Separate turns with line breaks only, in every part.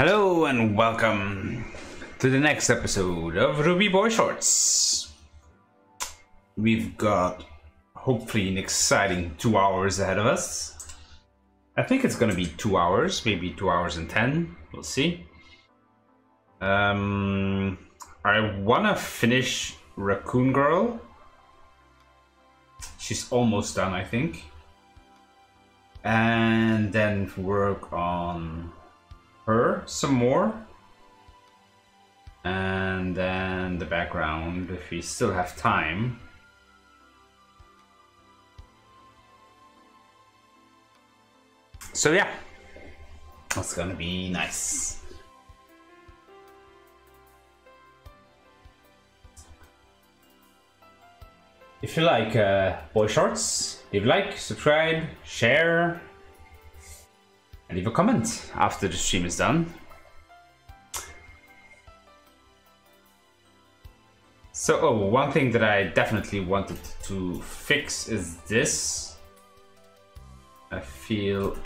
Hello and welcome to the next episode of Ruby Boy Shorts. We've got hopefully an exciting two hours ahead of us. I think it's gonna be two hours, maybe two hours and ten. We'll see. Um, I wanna finish Raccoon Girl. She's almost done, I think. And then work on her some more. And then the background, if we still have time. So yeah, that's gonna be nice. If you like uh, boy shorts, leave like, subscribe, share, leave a comment after the stream is done. So, oh, one thing that I definitely wanted to fix is this. I feel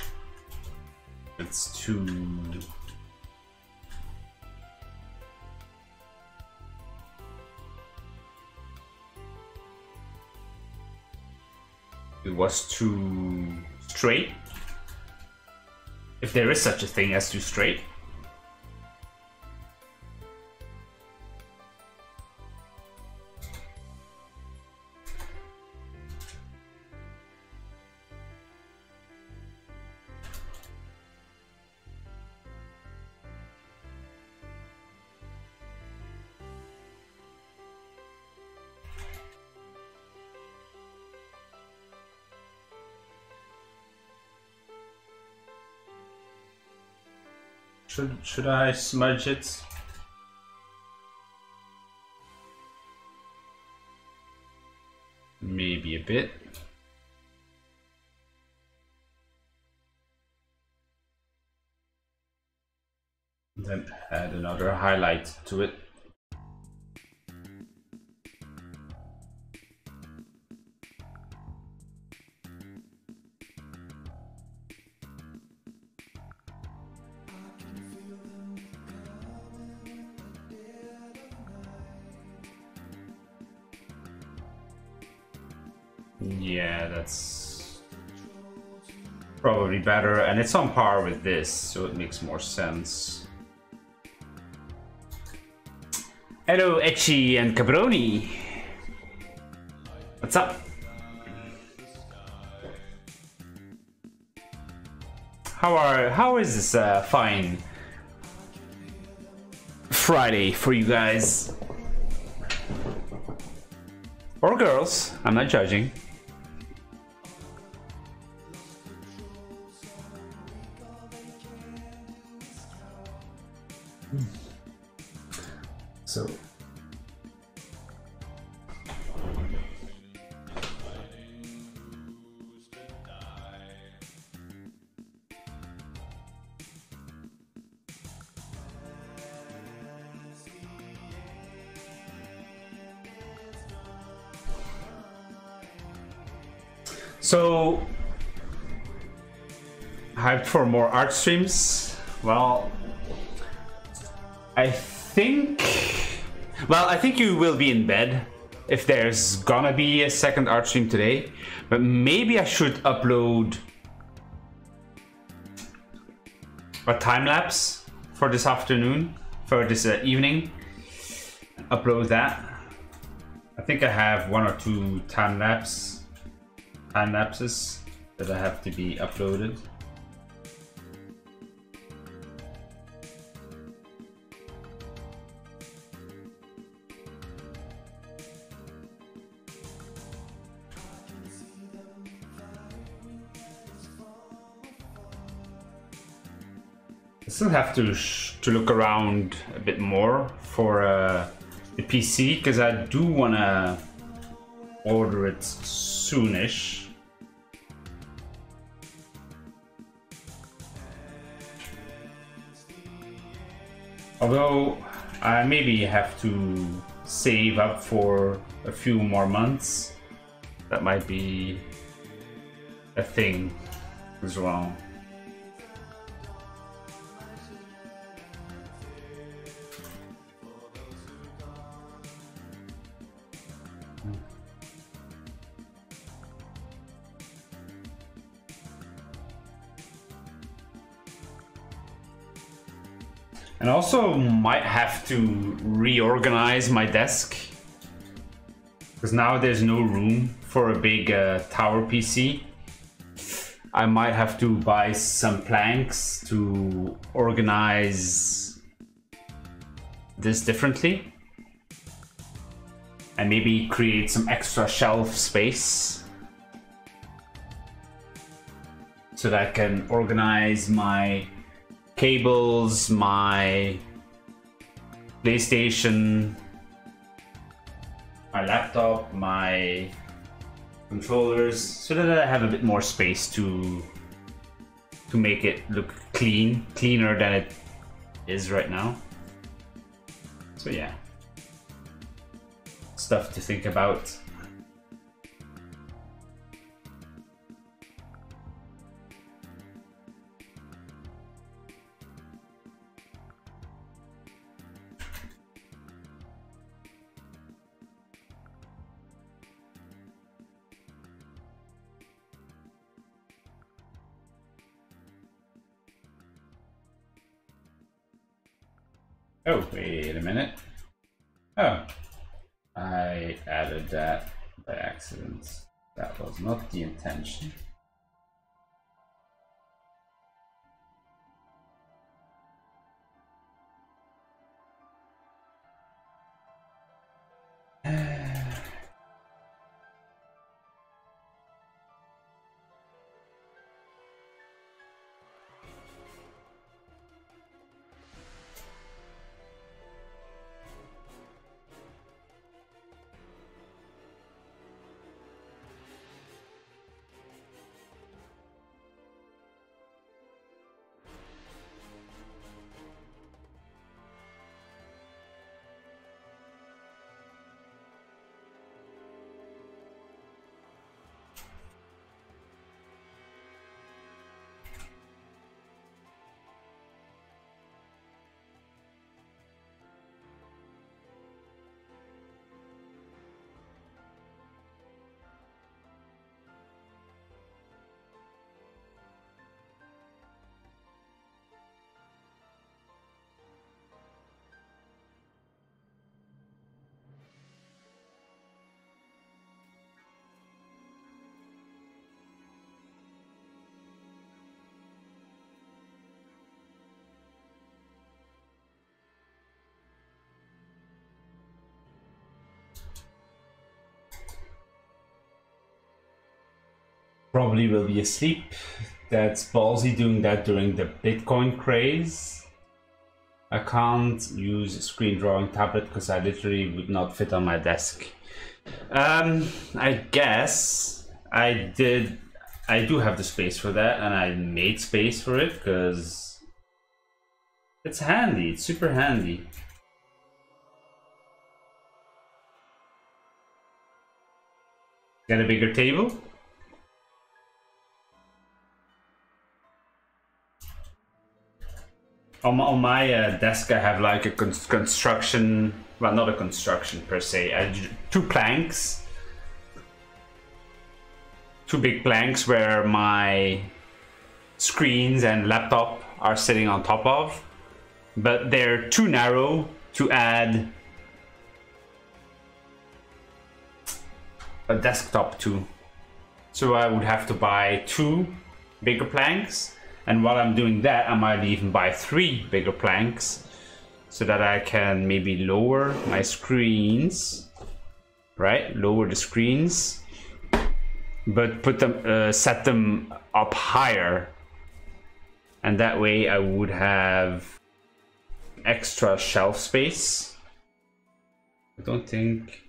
it's too... It was too straight if there is such a thing as too straight. Should should I smudge it? Maybe a bit. Then add another highlight to it. Better, and it's on par with this, so it makes more sense. Hello, Etchy and Cabroni. What's up? How are how is this uh, fine Friday for you guys? Or girls, I'm not judging. So hyped for more art streams? Well, I think well, I think you will be in bed if there's gonna be a second art stream today, but maybe I should upload a time lapse for this afternoon, for this uh, evening. Upload that. I think I have one or two time lapse time lapses that I have to be uploaded. I still have to to look around a bit more for uh, the PC because I do want to order it soonish. Although I maybe have to save up for a few more months. That might be a thing as well. And also might have to reorganize my desk. Because now there's no room for a big uh, tower PC. I might have to buy some planks to organize this differently. And maybe create some extra shelf space. So that I can organize my cables, my PlayStation, my laptop, my controllers, so that I have a bit more space to to make it look clean, cleaner than it is right now. So yeah, stuff to think about. Oh, wait a minute. Oh, I added that by accident. That was not the intention. probably will be asleep. That's ballsy doing that during the Bitcoin craze. I can't use screen drawing tablet because I literally would not fit on my desk. Um, I guess I did. I do have the space for that, and I made space for it because it's handy. It's super handy. Get a bigger table? on my, on my uh, desk I have like a con construction, well not a construction per se, I, two planks, two big planks where my screens and laptop are sitting on top of, but they're too narrow to add a desktop too. So I would have to buy two bigger planks and while I'm doing that, I might even buy three bigger planks so that I can maybe lower my screens, right? Lower the screens, but put them, uh, set them up higher. And that way I would have extra shelf space. I don't think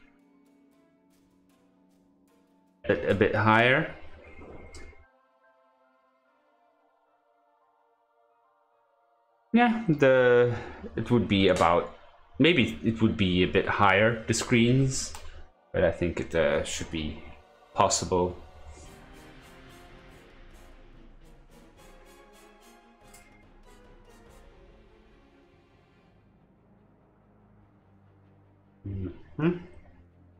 a, bit higher. Yeah, the it would be about maybe it would be a bit higher the screens, but I think it uh, should be possible. Mm -hmm.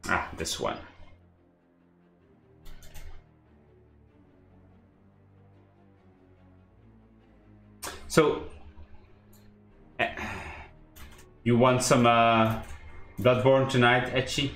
Ah, this one. So, eh, you want some uh, Bloodborne tonight, Etchy?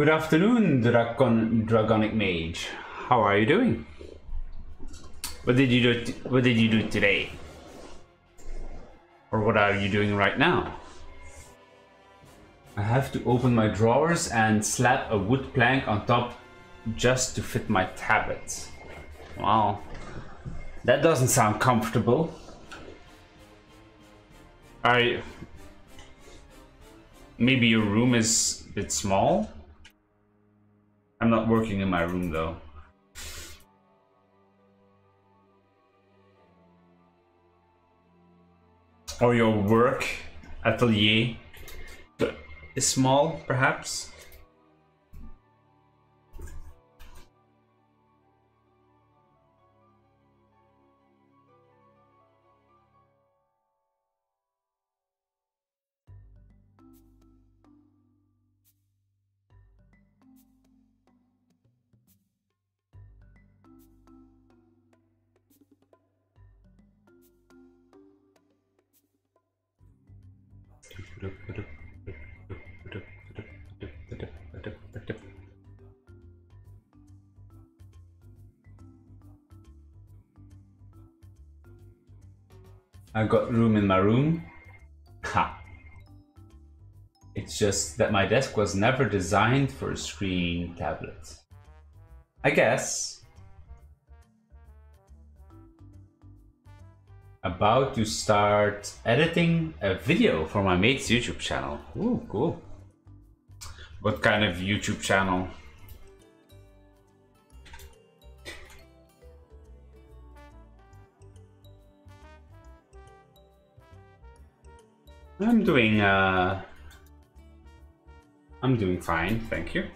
Good afternoon, Dragon Dragonic Mage. How are you doing? What did you do? what did you do today? Or what are you doing right now? I have to open my drawers and slap a wood plank on top just to fit my tablet. Wow, that doesn't sound comfortable. I maybe your room is a bit small. I'm not working in my room though. Or your work atelier is small, perhaps? I got room in my room. Ha. It's just that my desk was never designed for a screen tablet. I guess. About to start editing a video for my mate's YouTube channel. Ooh, cool. What kind of YouTube channel? I'm doing, uh... I'm doing fine, thank you.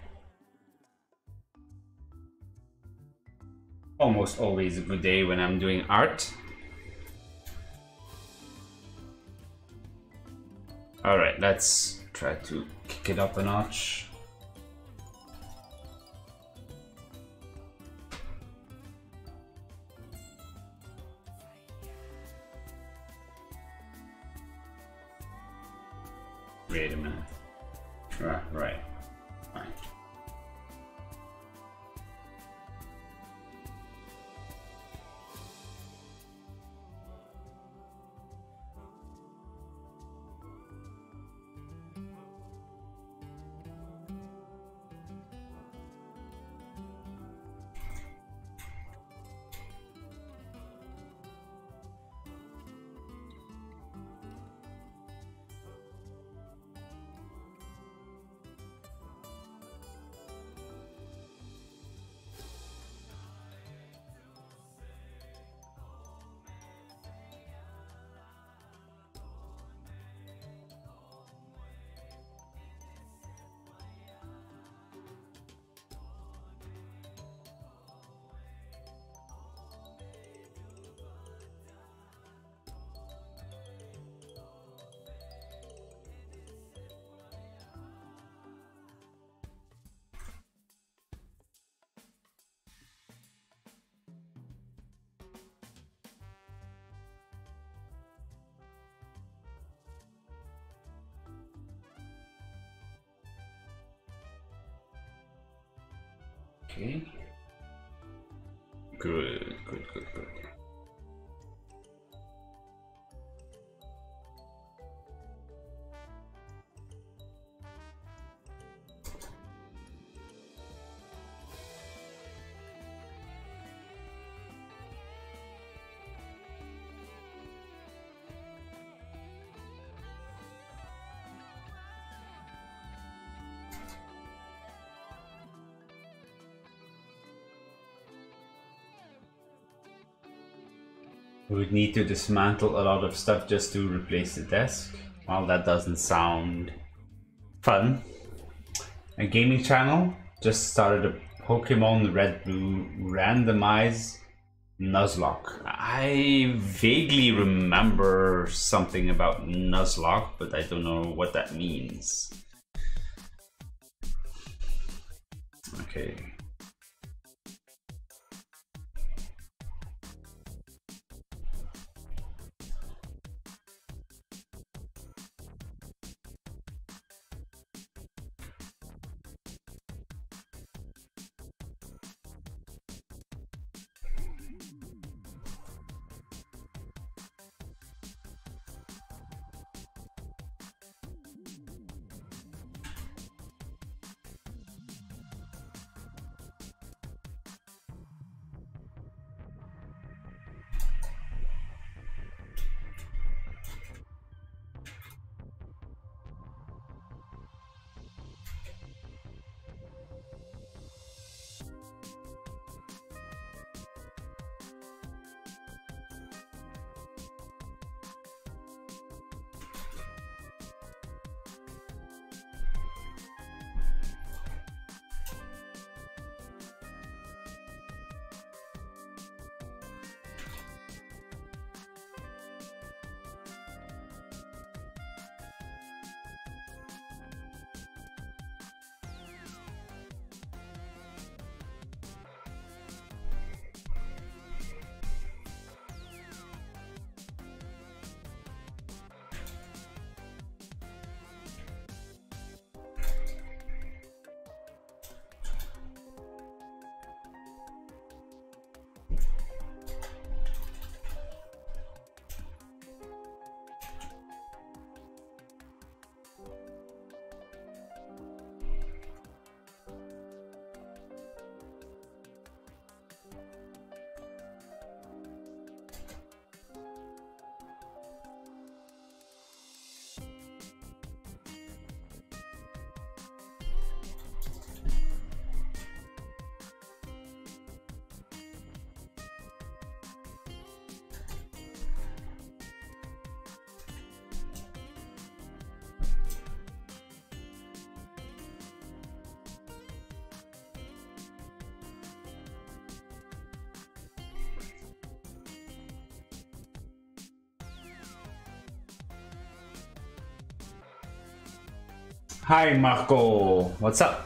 Almost always a good day when I'm doing art. Alright, let's try to kick it up a notch. We would need to dismantle a lot of stuff just to replace the desk. Well, that doesn't sound fun. A gaming channel just started a Pokemon Red Blue randomize Nuzlocke. I vaguely remember something about Nuzlocke, but I don't know what that means. Hi, Marco. What's up?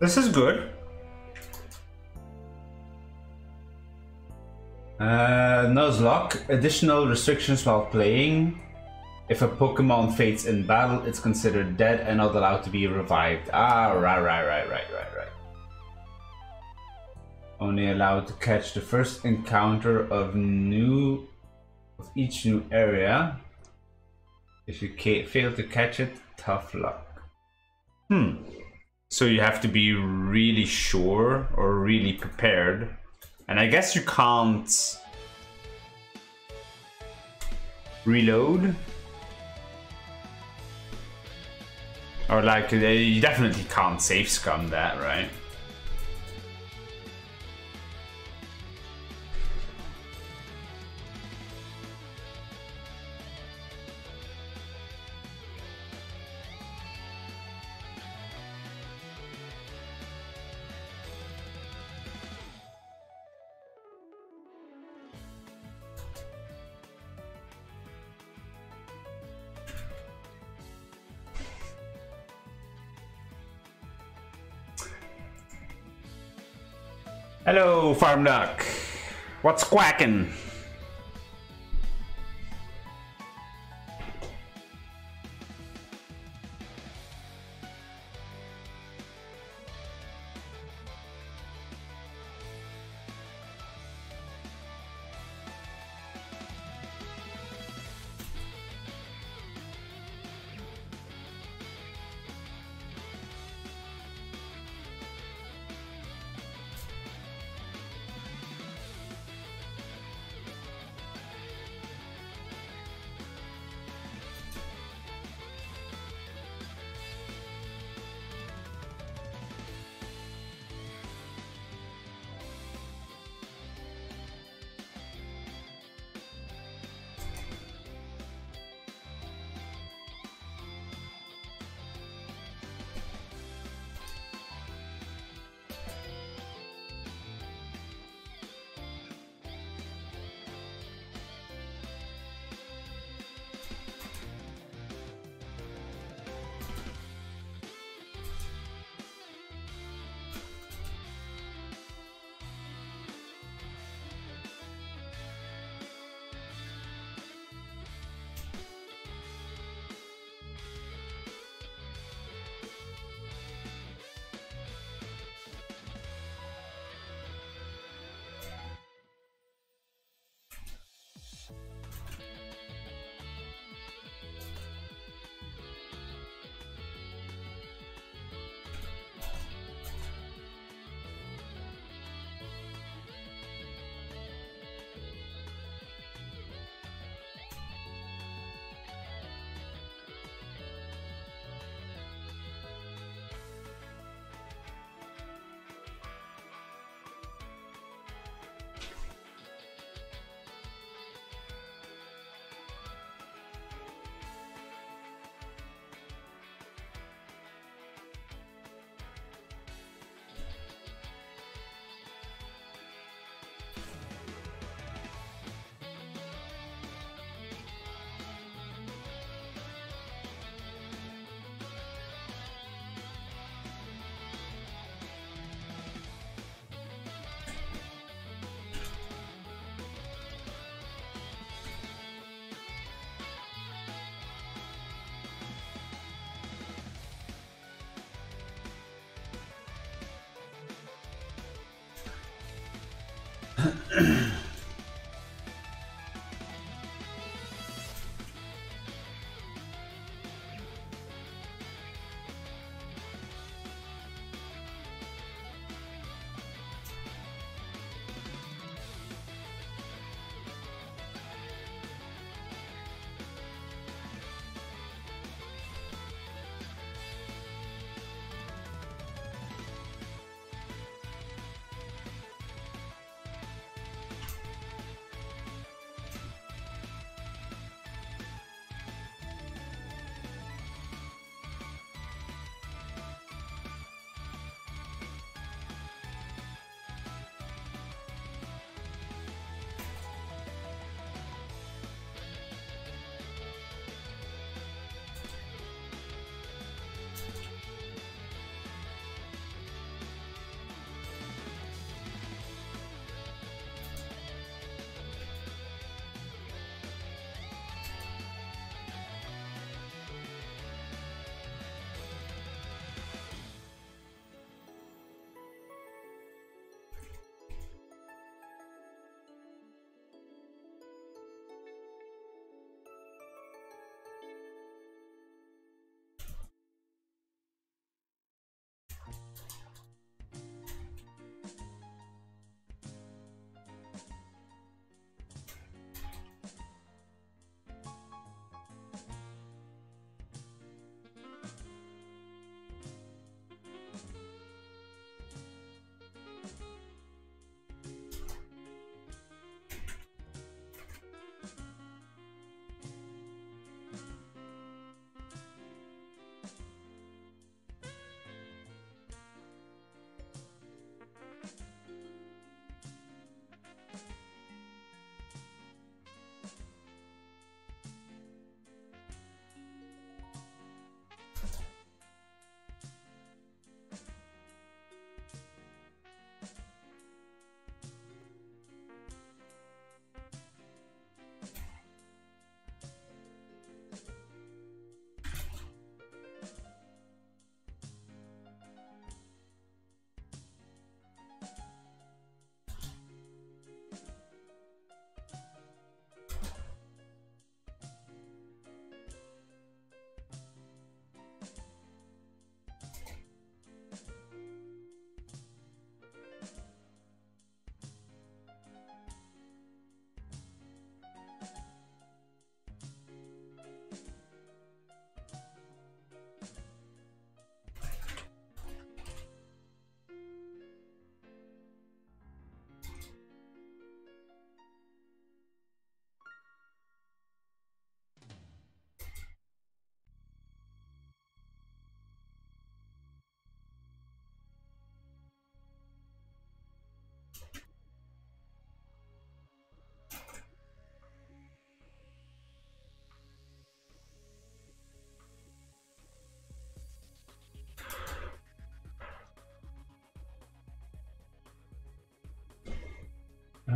This is good. Uh, Nuzlocke. Additional restrictions while playing. If a Pokemon faints in battle, it's considered dead and not allowed to be revived. Ah, right, right, right, right, right, right. Only allowed to catch the first encounter of new of each new area. If you fail to catch it, tough luck. Hmm. So you have to be really sure or really prepared. And I guess you can't reload. Or like, uh, you definitely can't save scum that, right? What's quacking?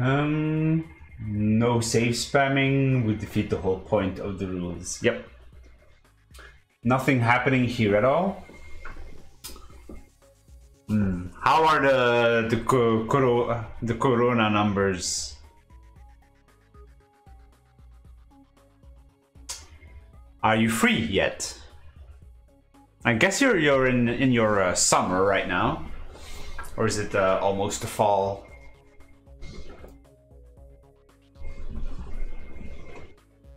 Um, no save spamming would defeat the whole point of the rules. Yep. Nothing happening here at all. Hmm. How are the the coro- the corona numbers? Are you free yet? I guess you're you're in in your uh, summer right now, or is it uh, almost the fall?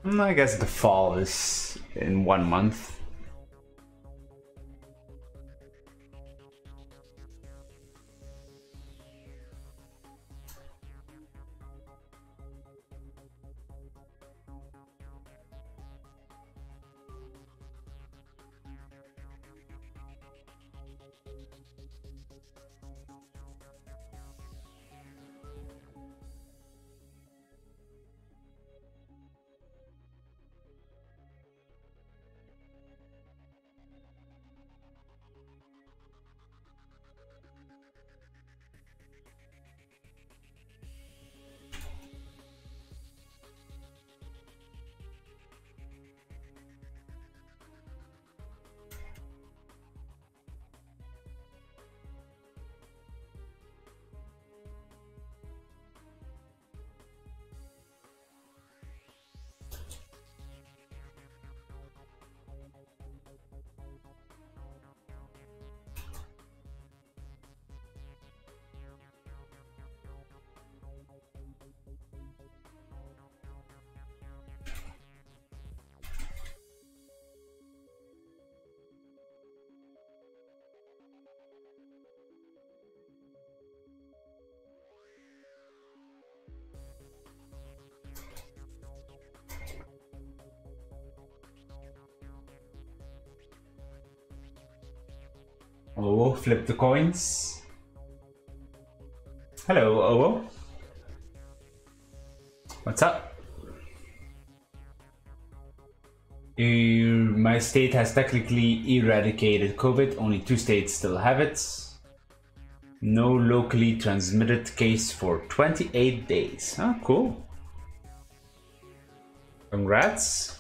Mm, I guess the fall is in one month. Oh, flip the coins. Hello, Owo. What's up? My state has technically eradicated COVID. Only two states still have it. No locally transmitted case for 28 days. Ah, cool. Congrats.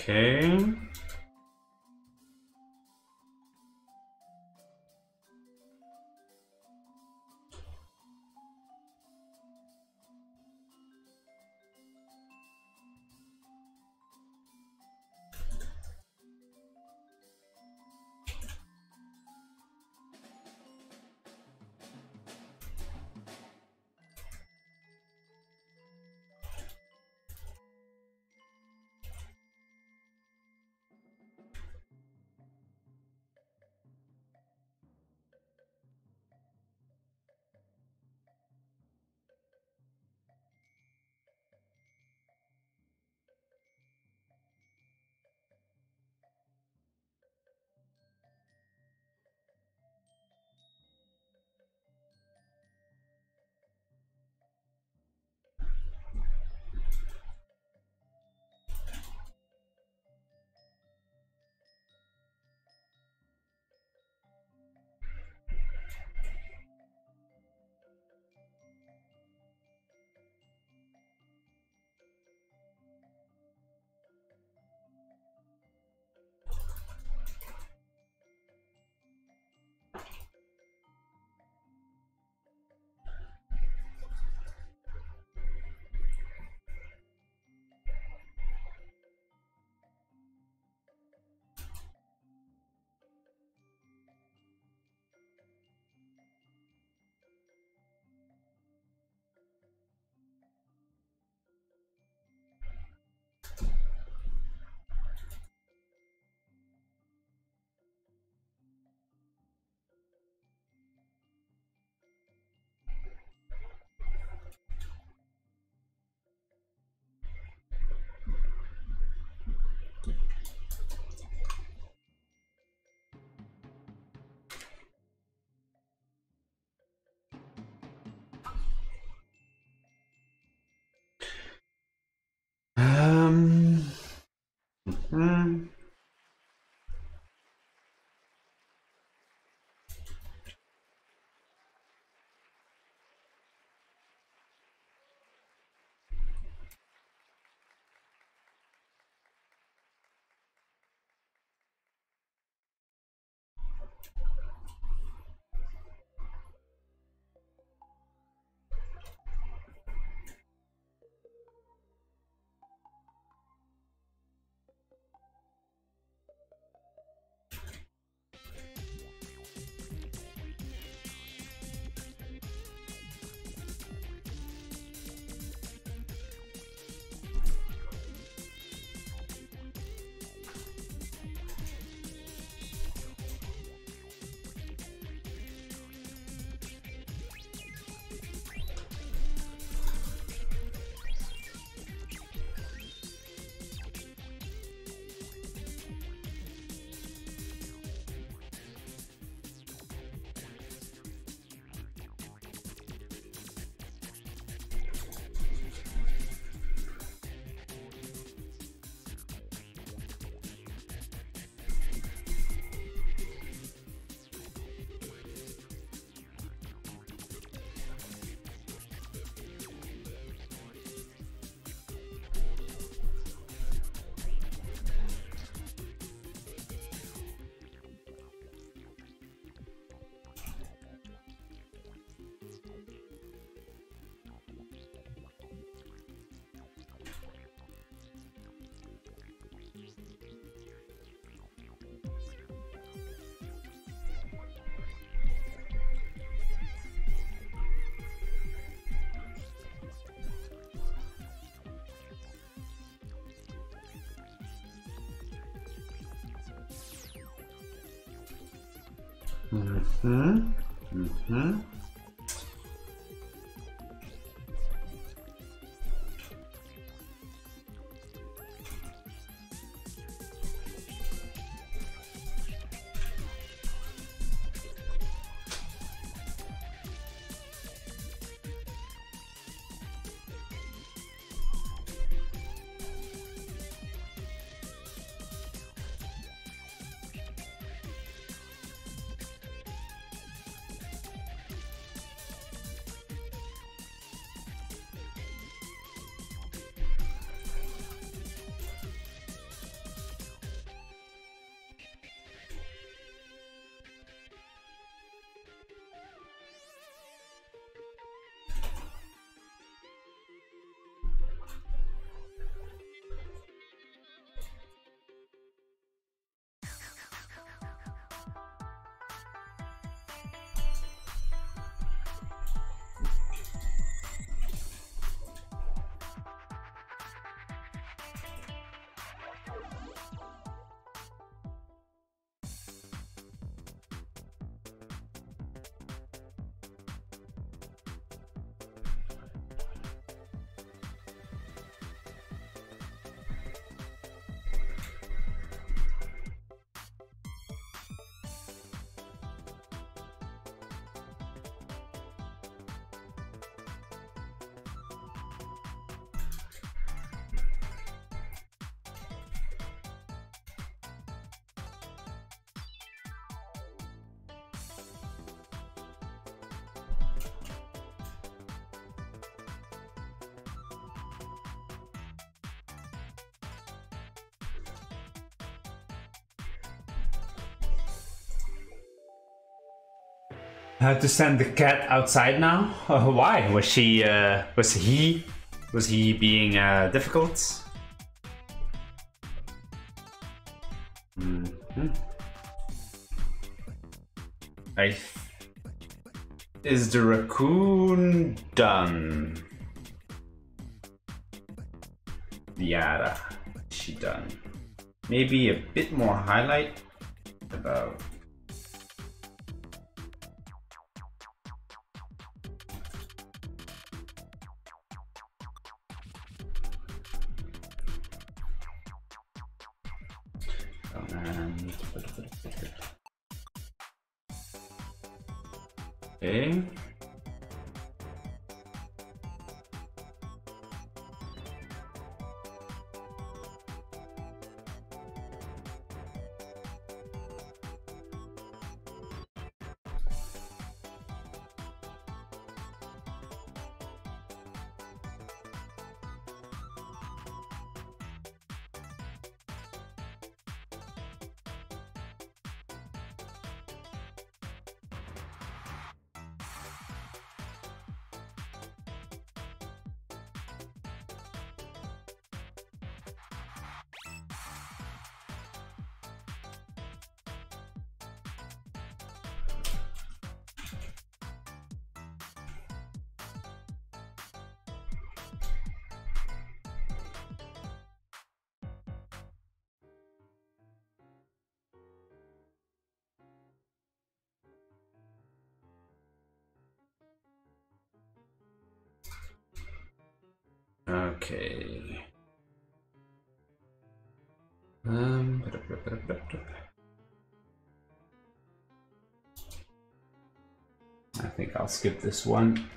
Okay. 嗯。哼嗯。哼 uh, to send the cat outside now. Uh, why was she? Uh, was he? Was he being uh, difficult? Mm -hmm. I. Is the raccoon done? Yada, she done. Maybe a bit more highlight about skip this one.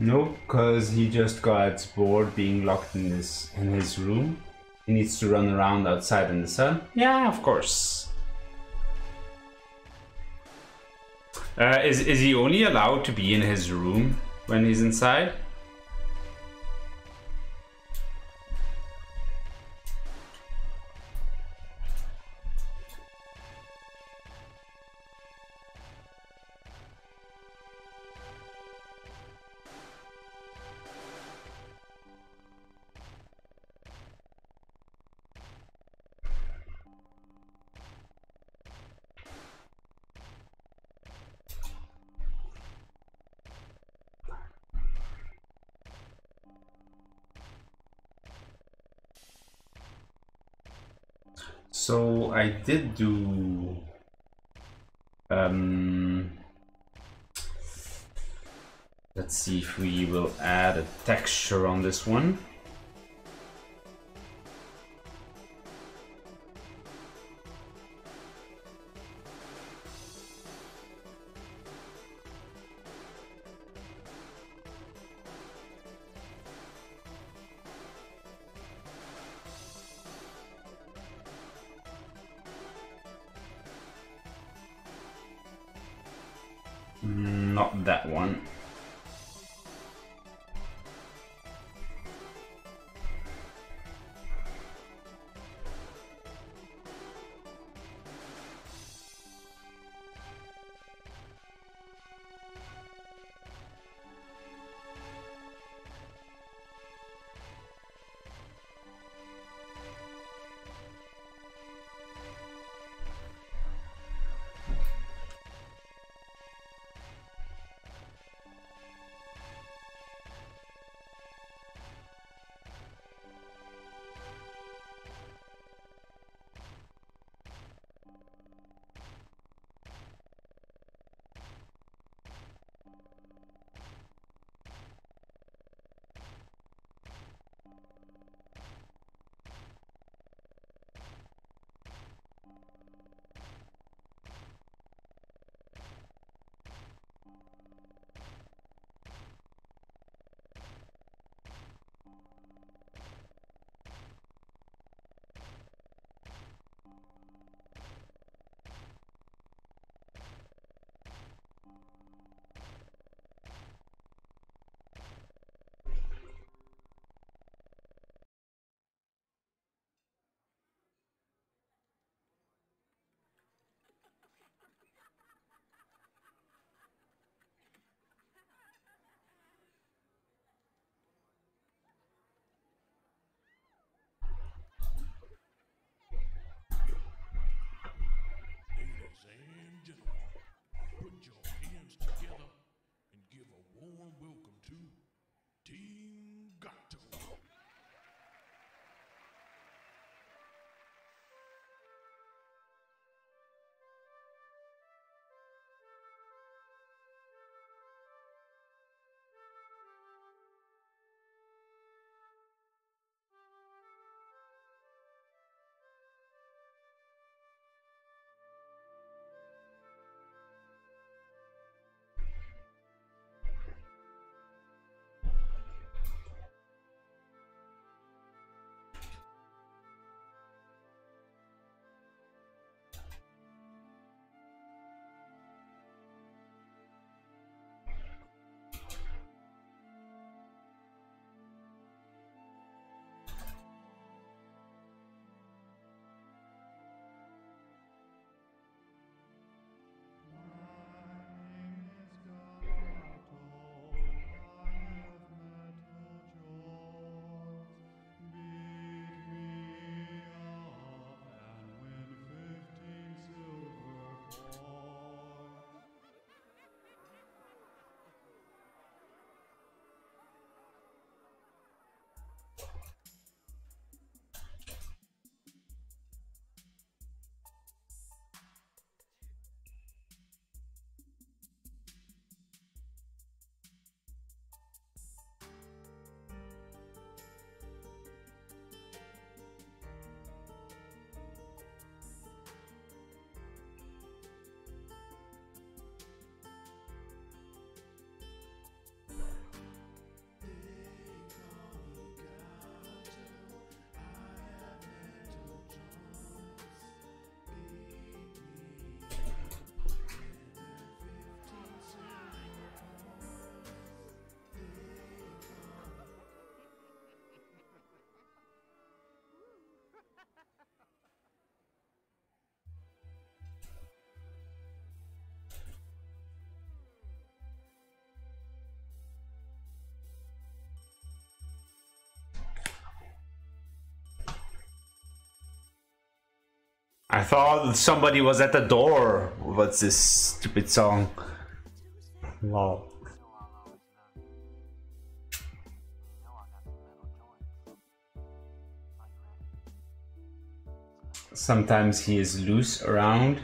No, because he just got bored being locked in his in his room. He needs to run around outside in the sun. Yeah, of course. Uh, is is he only allowed to be in his room when he's inside? Did do
Um, let's see if we will add a texture on this one. I thought somebody was at the door. What's this stupid song? Wow. Sometimes he is loose around.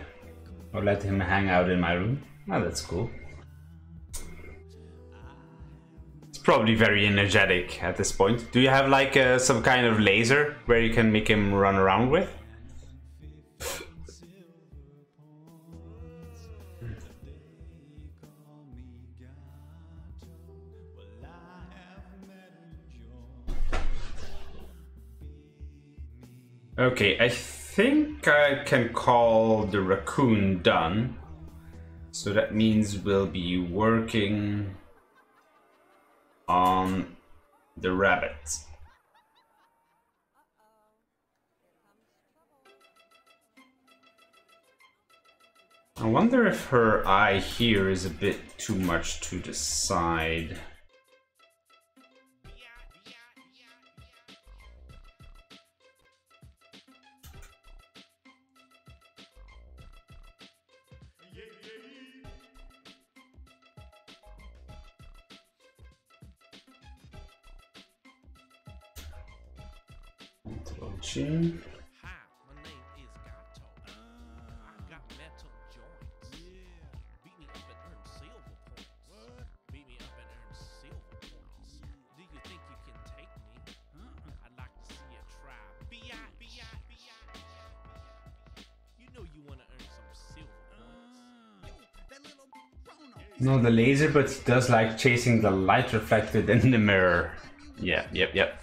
Or let him hang out in my room. Oh, that's cool. It's probably very energetic at this point. Do you have like uh, some kind of laser where you can make him run around with? Okay, I think I can call the raccoon done. So that means we'll be working on the rabbit. I wonder if her eye here is a bit too much to the side.
Points.
No, the laser, but does like chasing the light reflected in the mirror. Yeah, yep, yep.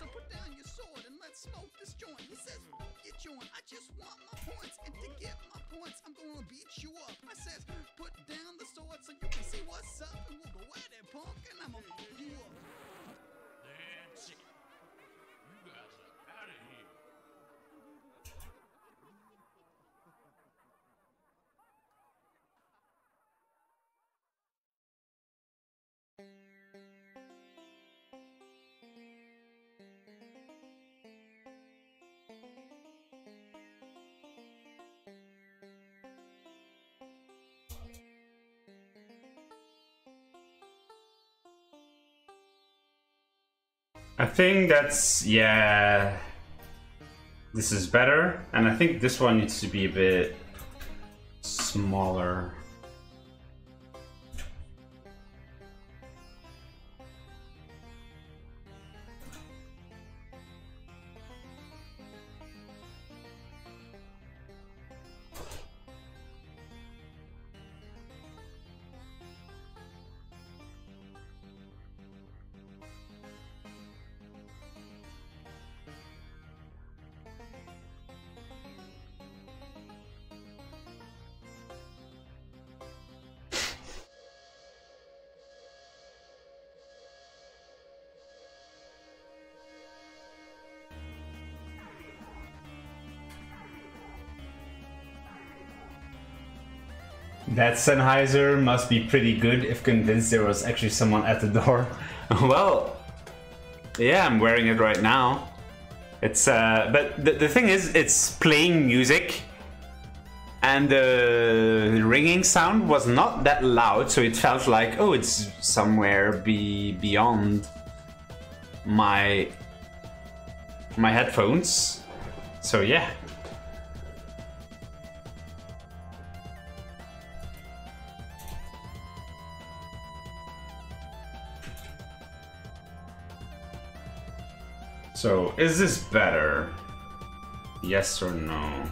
I
think that's yeah. This is better, and I think this one needs to be a bit smaller. That Sennheiser must be pretty good if convinced there was actually someone at the door. well, yeah, I'm wearing it right now. It's uh, but the, the thing is, it's playing music, and the ringing sound was not that loud, so it felt like oh, it's somewhere be beyond my my headphones. So yeah, So, is this better? Yes or no?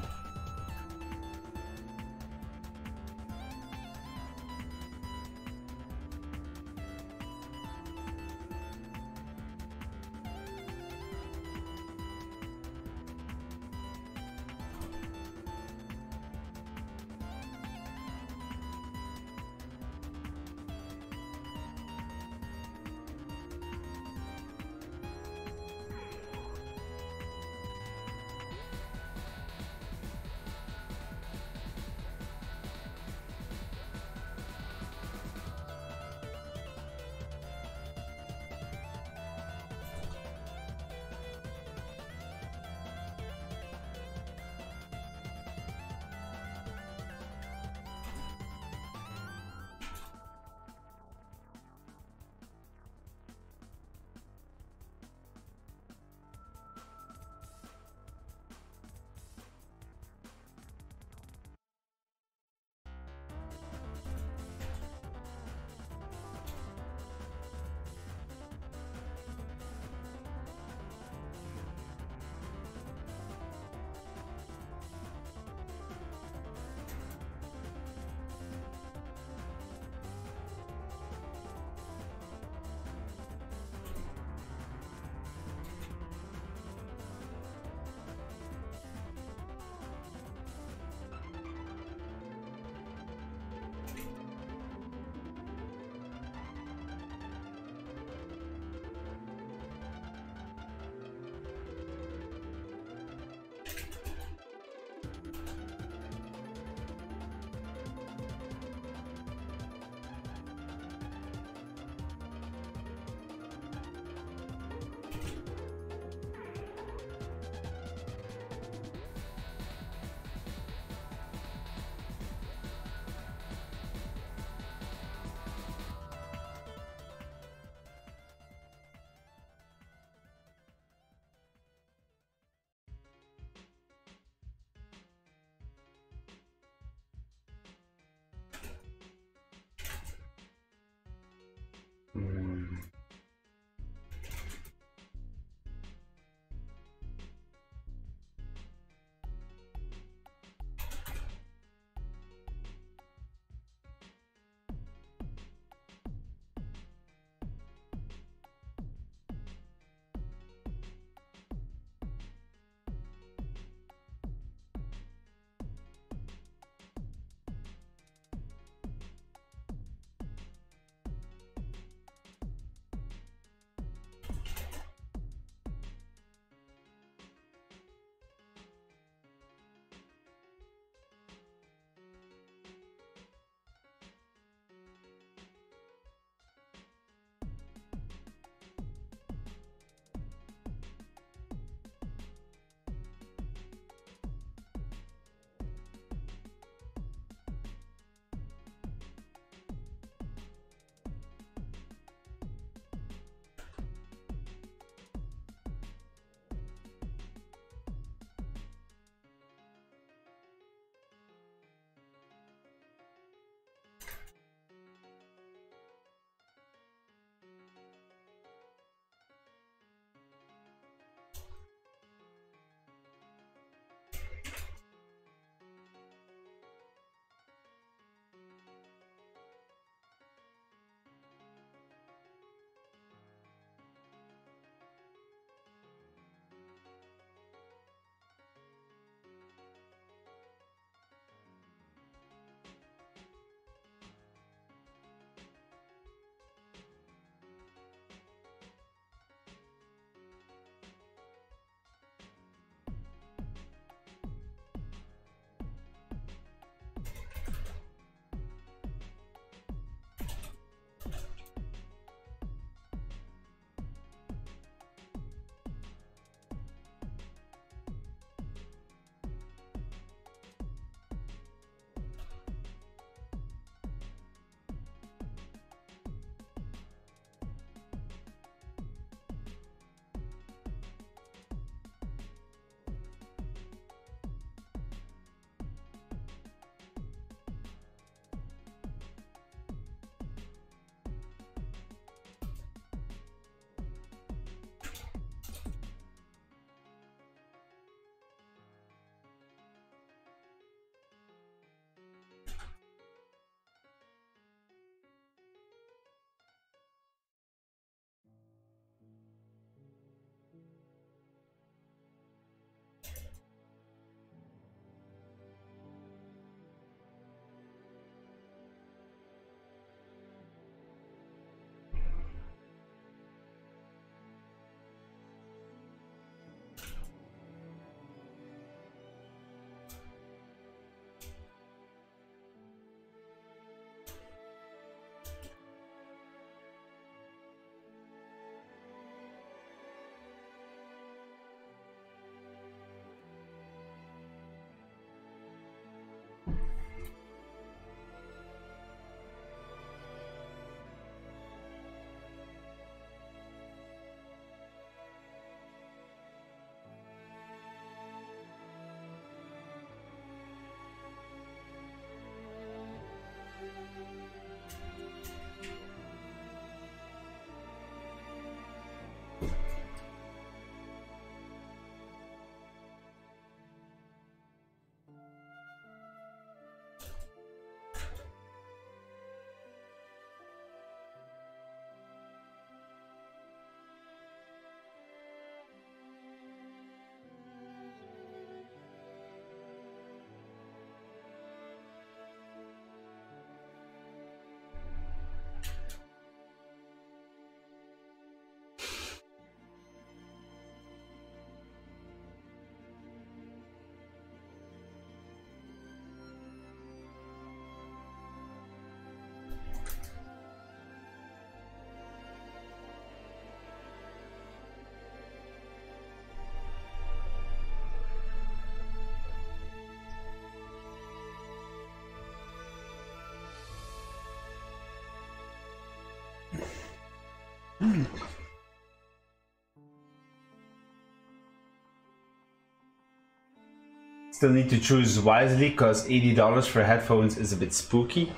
Still need to choose wisely because $80 for headphones is a bit spooky.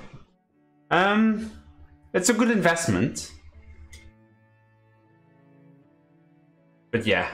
Um, it's a good investment. But yeah.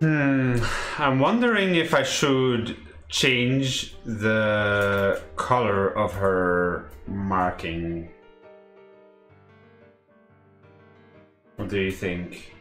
Hmm, I'm wondering if I should change the color of her marking. What do you think?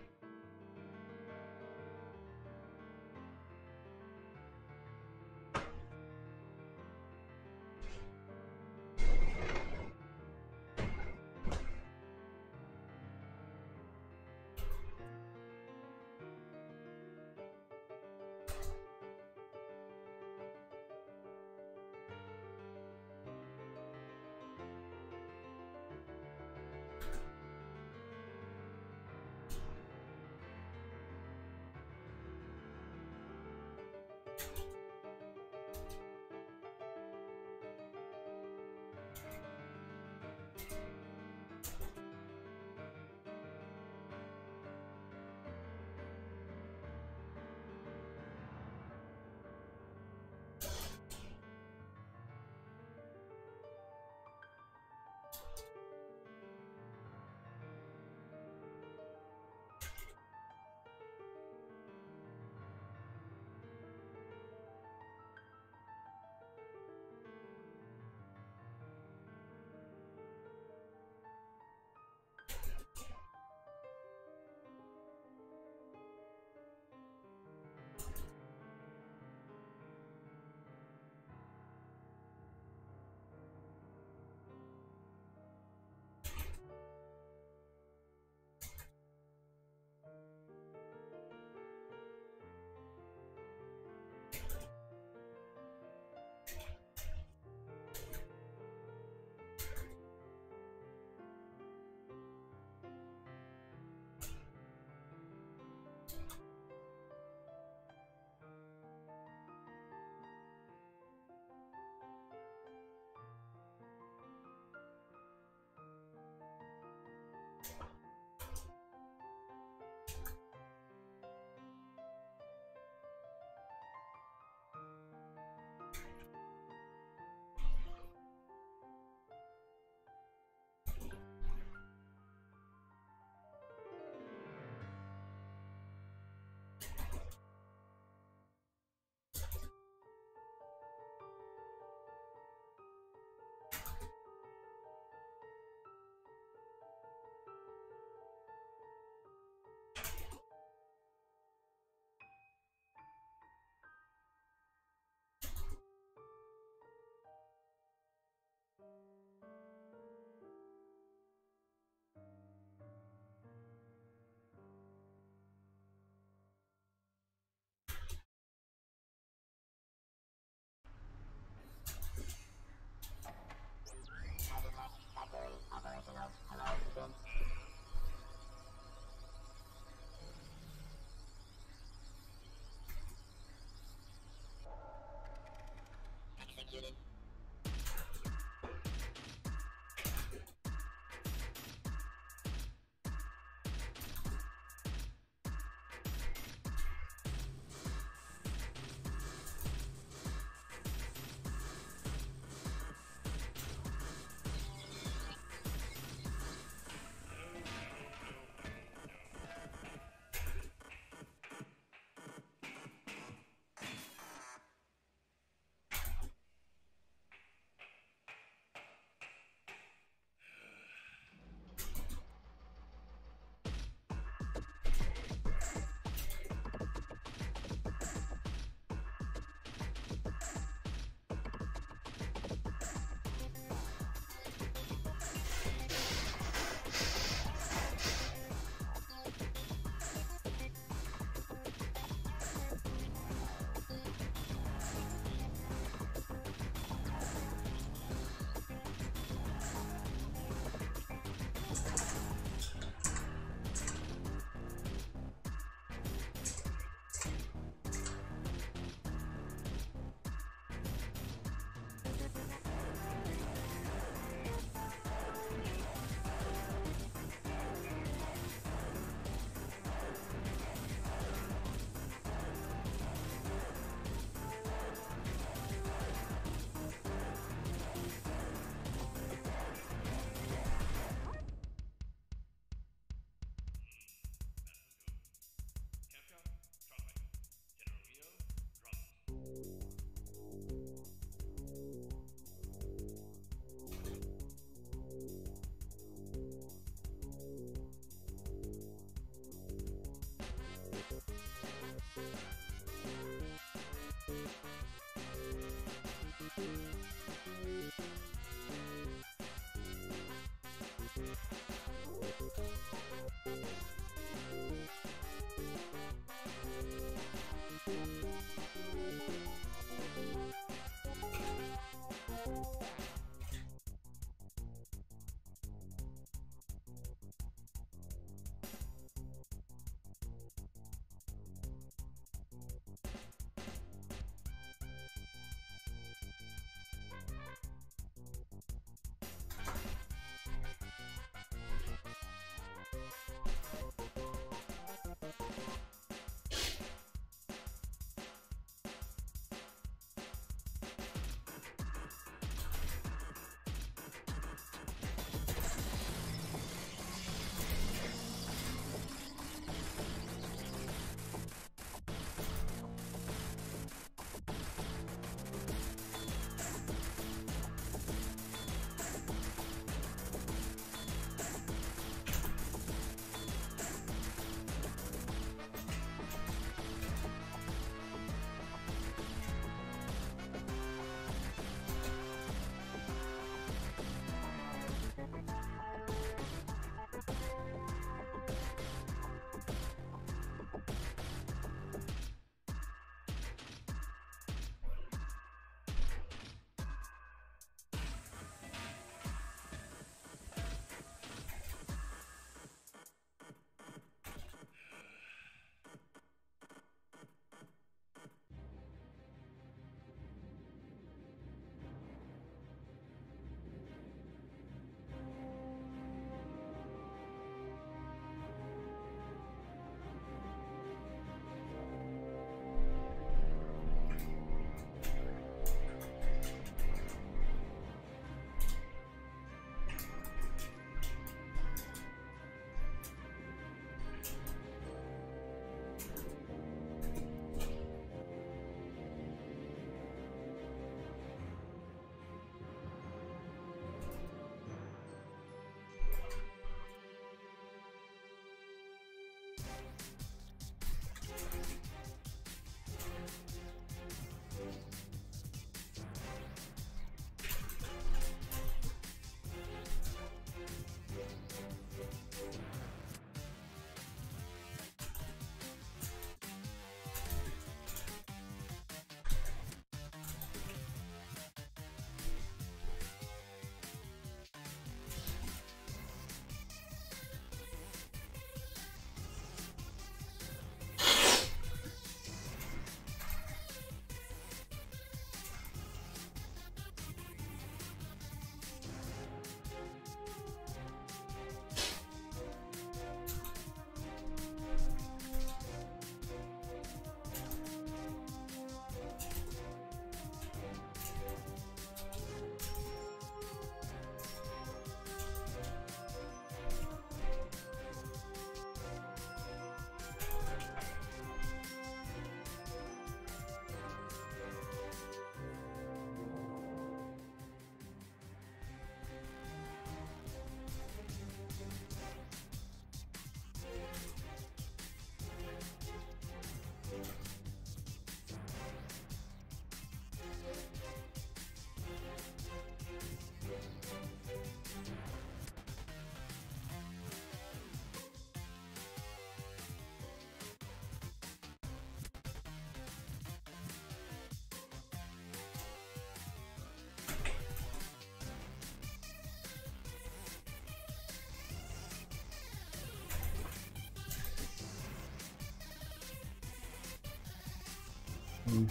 嗯。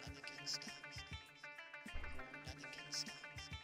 Nothing can stop. Nothing can stop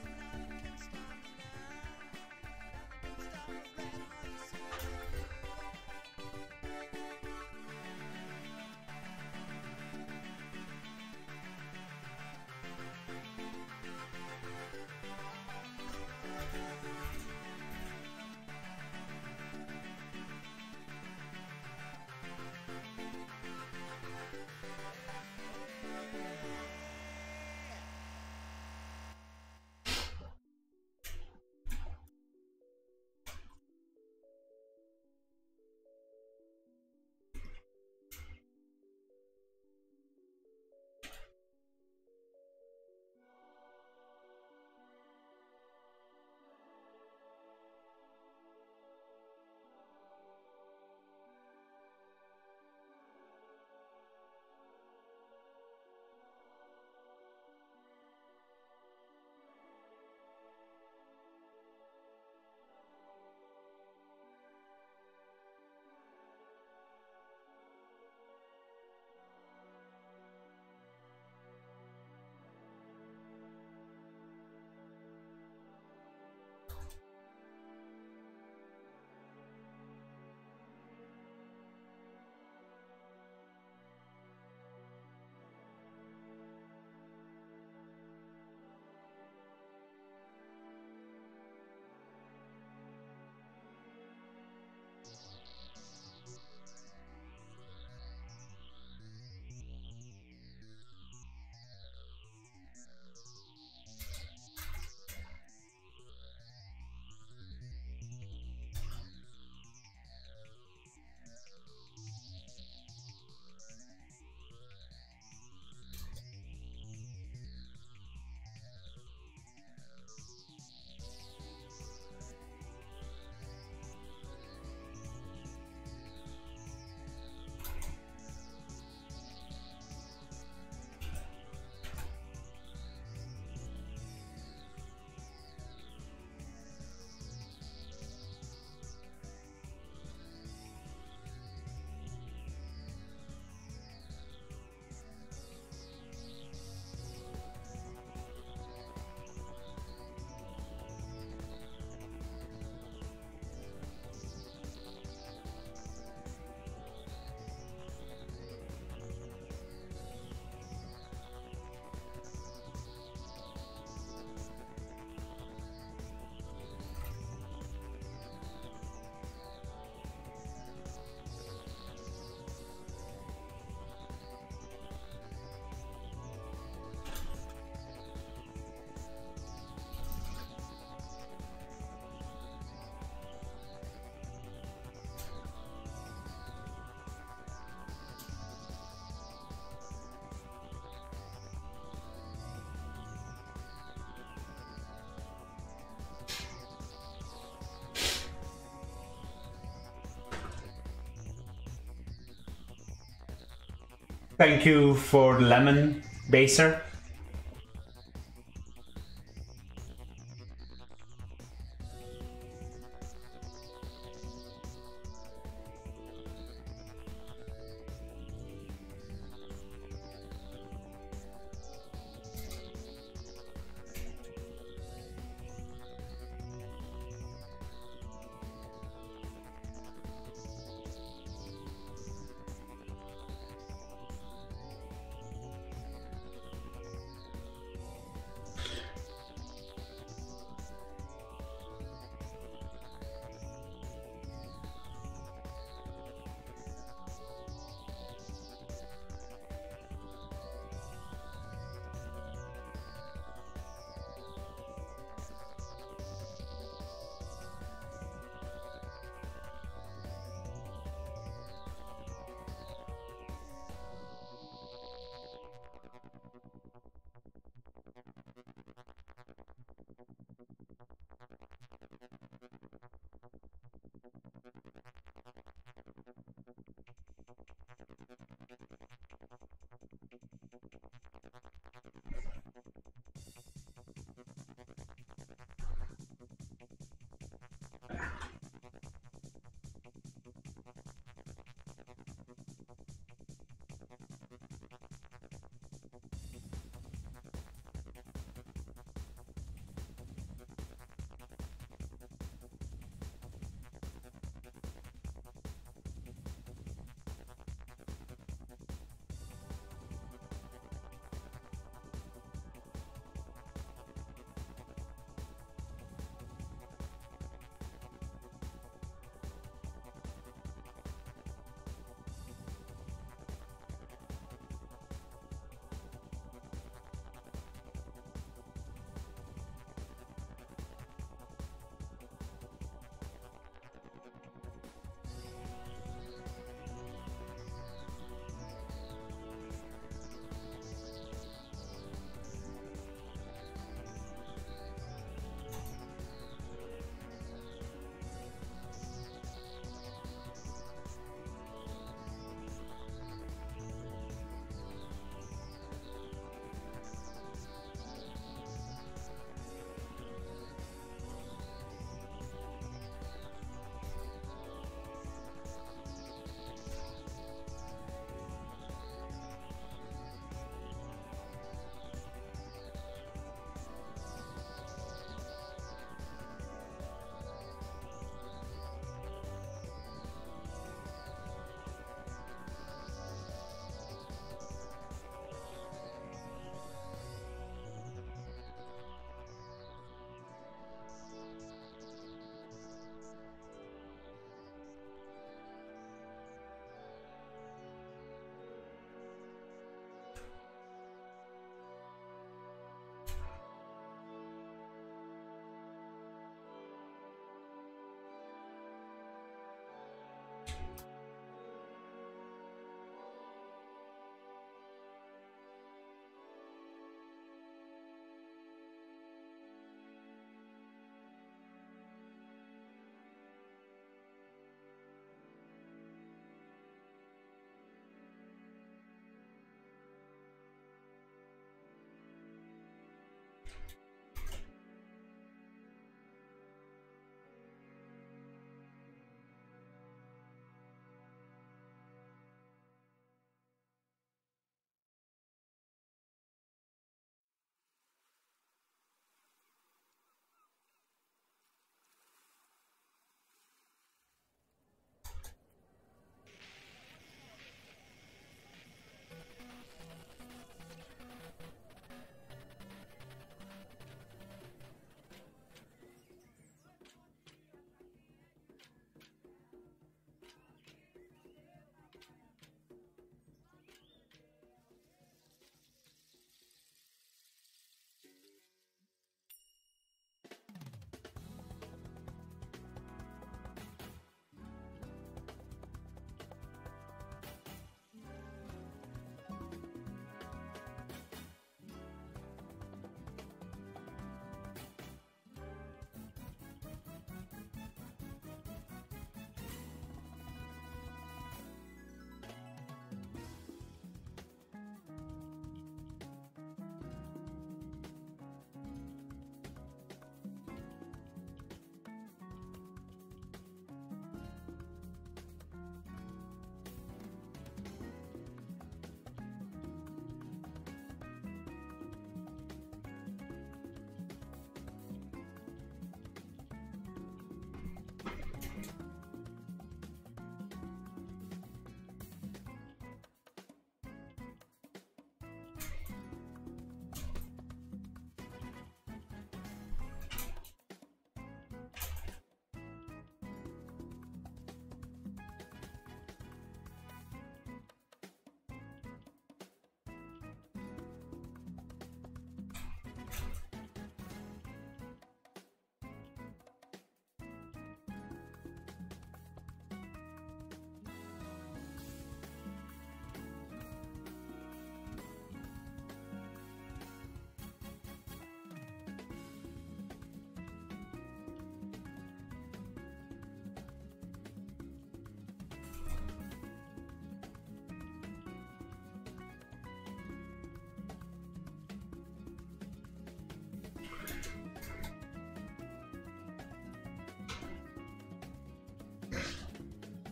Thank you for the lemon baser.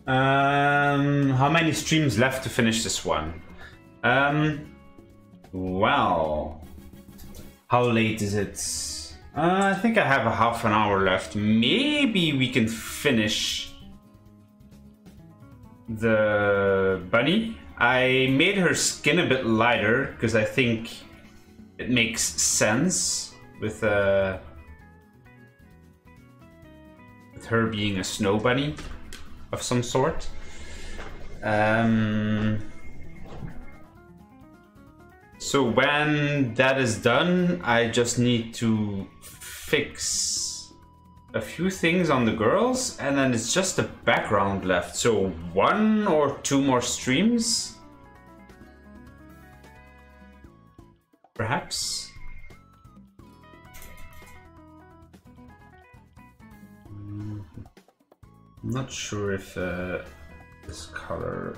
Um, how many streams left to finish this one? Um, well, how late is it? Uh, I think I have a half an hour left. Maybe we can finish the bunny. I made her skin a bit lighter because I think it makes sense with uh, with her being a snow bunny of some sort. Um, so when that is done, I just need to fix a few things on the girls, and then it's just the background left. So one or two more streams, perhaps. I'm not sure if uh, this color.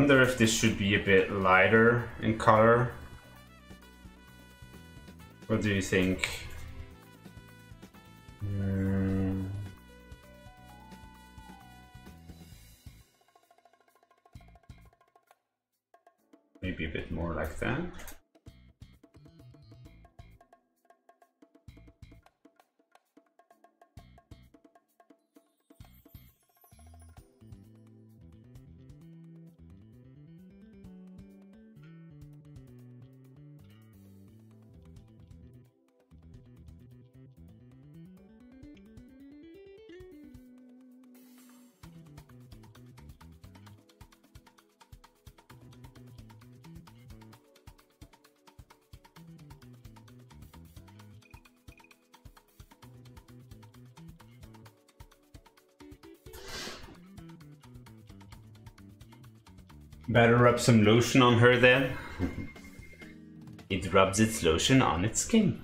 Wonder if this should be a bit lighter in color. What do you think? Better rub some lotion on her then. it rubs its lotion on its skin.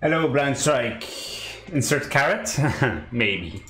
Hello, Blind Strike. Insert carrot? Maybe.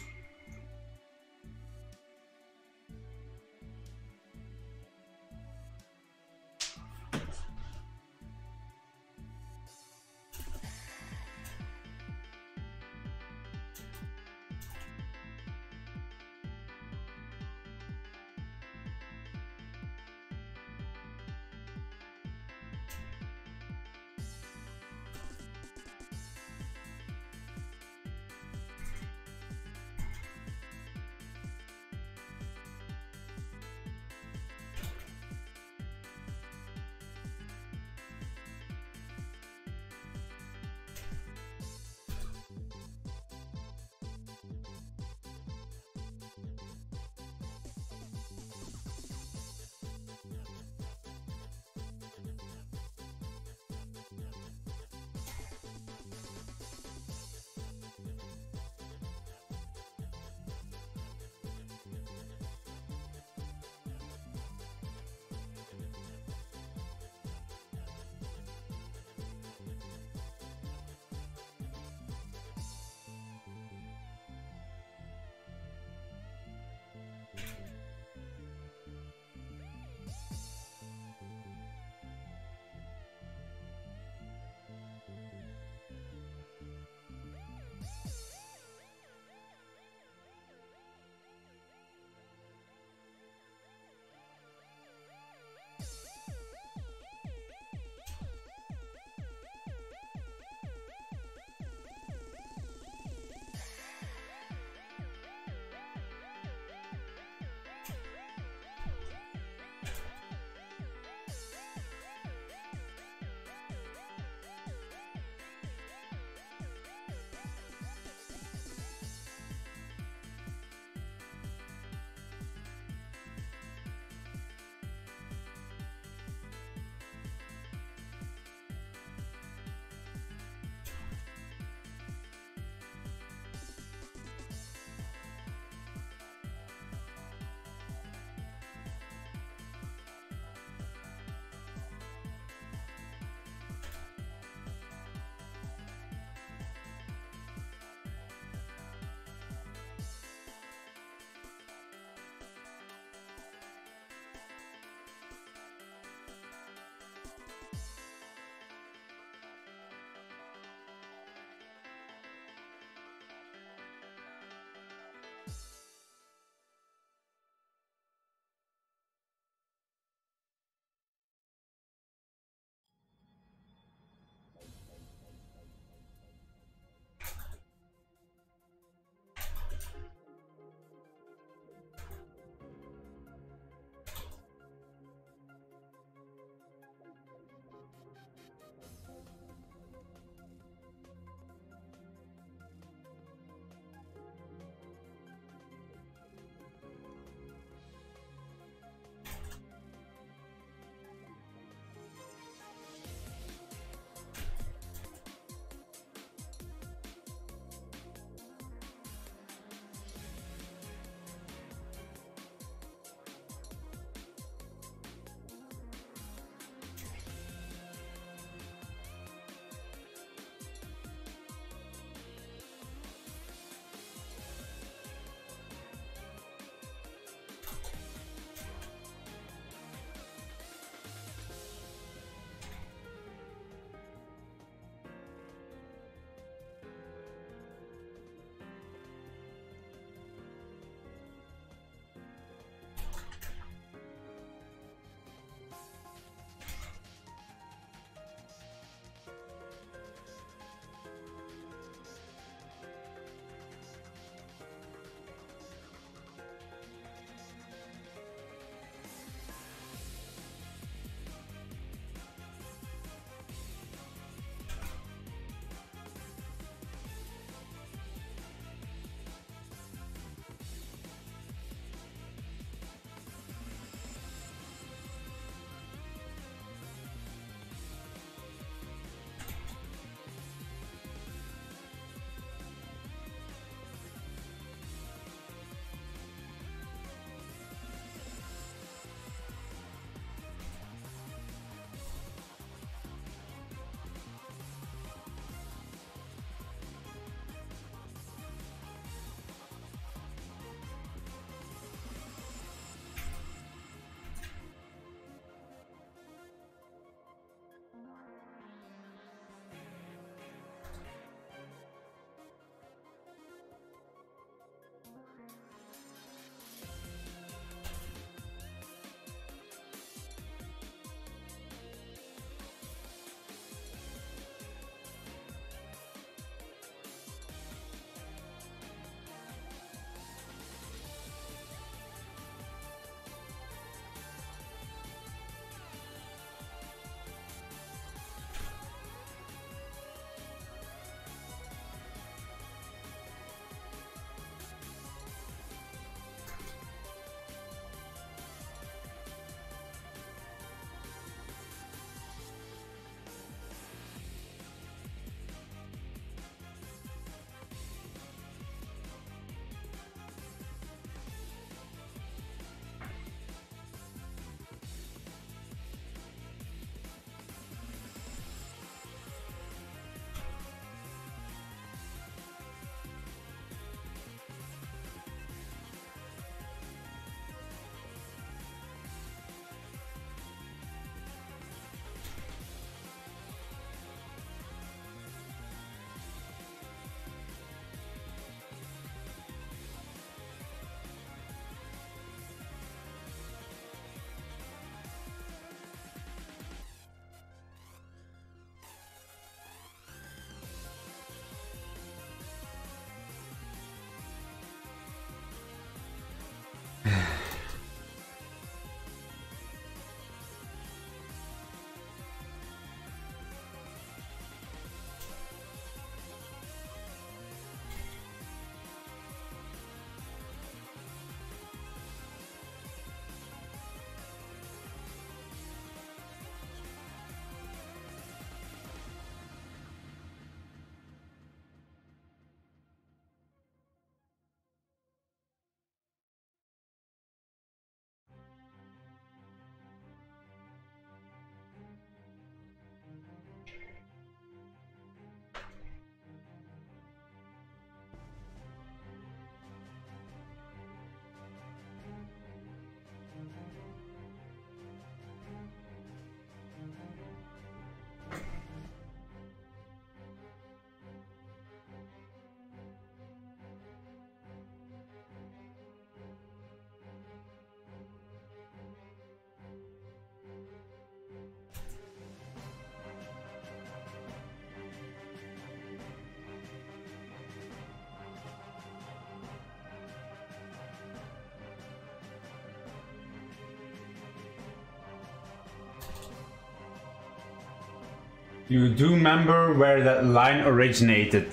You do remember where that line originated,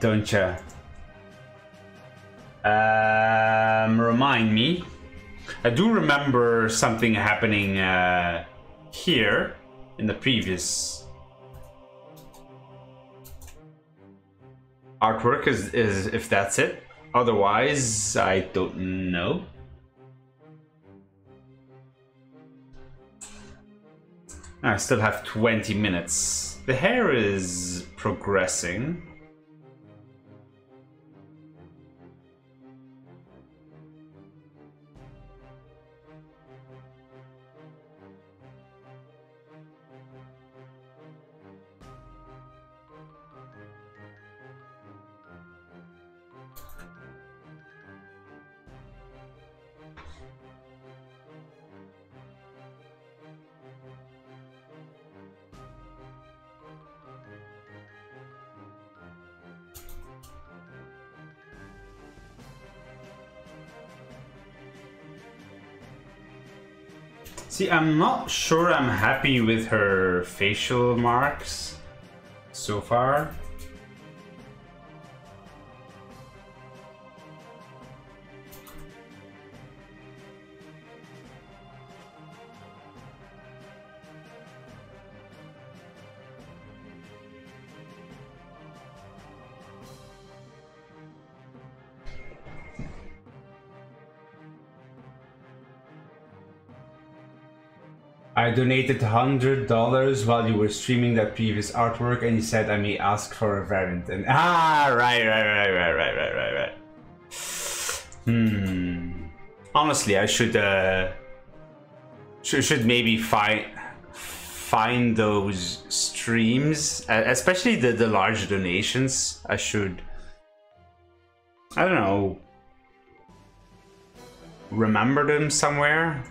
don't you? Um, remind me. I do remember something happening uh, here in the previous artwork. Is is if that's it? Otherwise, I don't know. I still have 20 minutes. The hair is progressing. I'm not sure I'm happy with her facial marks so far. Donated hundred dollars while you were streaming that previous artwork, and you said I may ask for a variant. And ah, right, right, right, right, right, right, right, right. Hmm. Honestly, I should uh, should should maybe find find those streams, especially the the large donations. I should. I don't know. Remember them somewhere.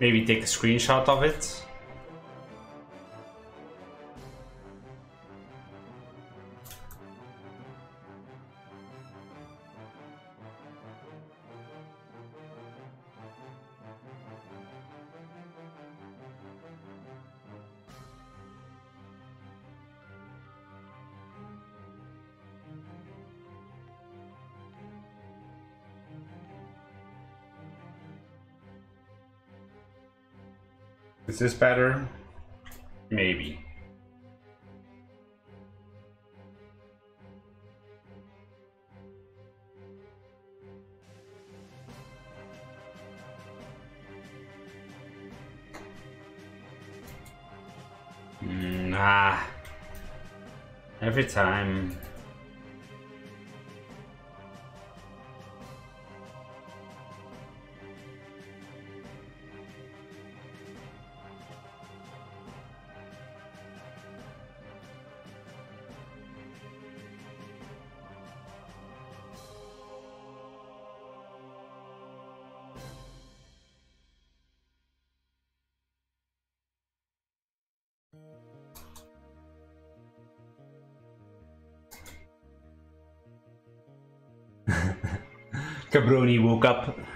Maybe take a screenshot of it. Is this better? Maybe. Nah. Every time. Cabroni woke up.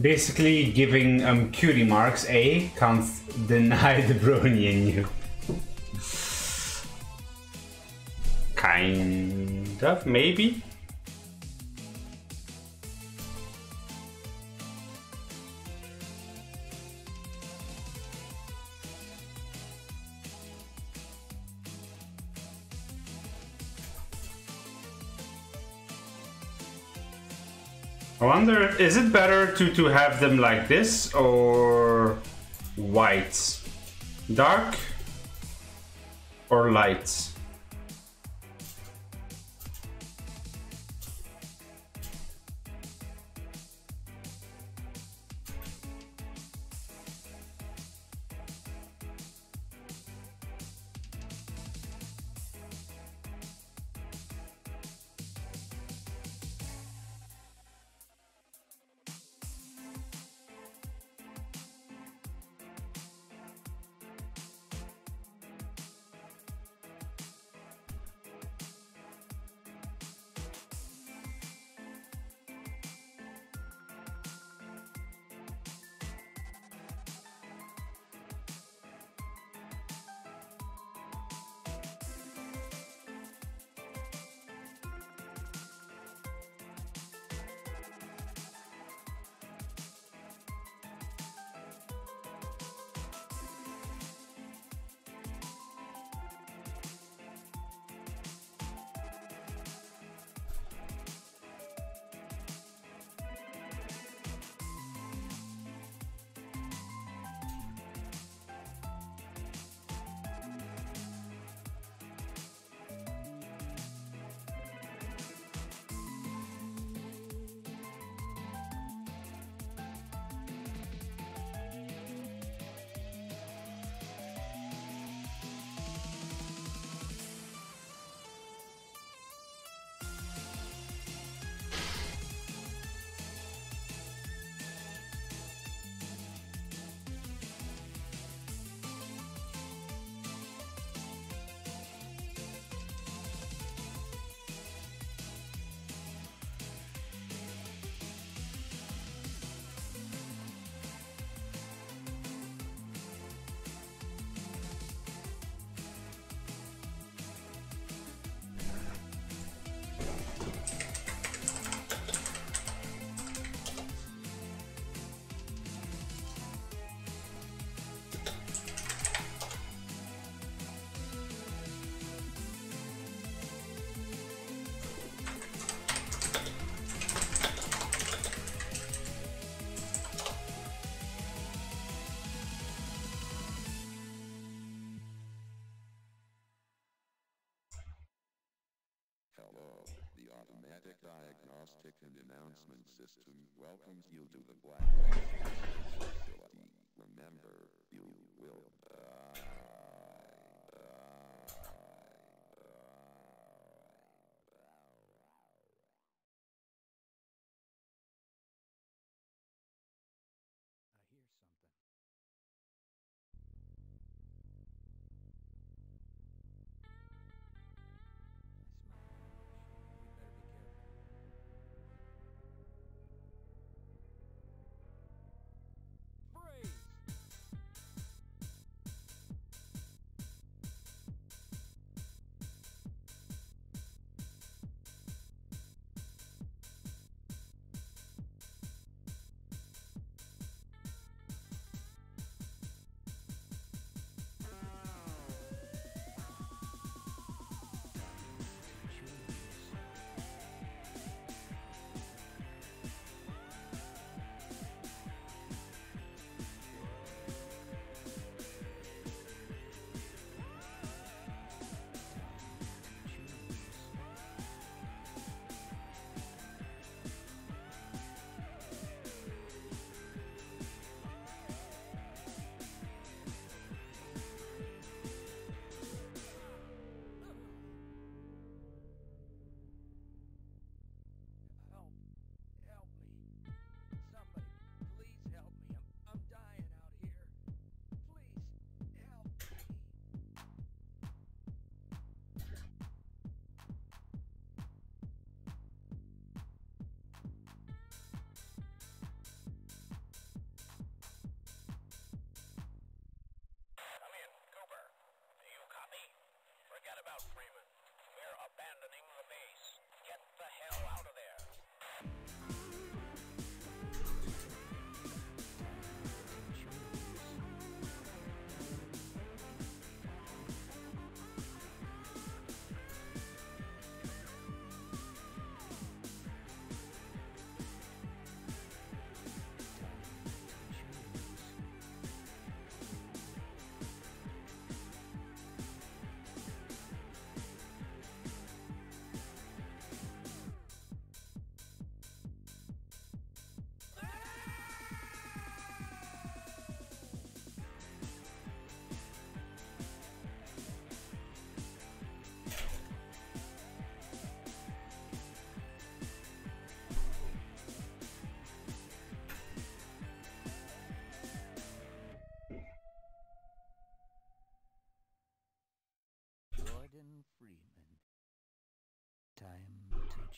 Basically giving um, cutie marks, A, can't deny the brony in you. Kind of, maybe? I wonder, is it better to, to have them like this or white? Dark or light?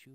To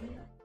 choose.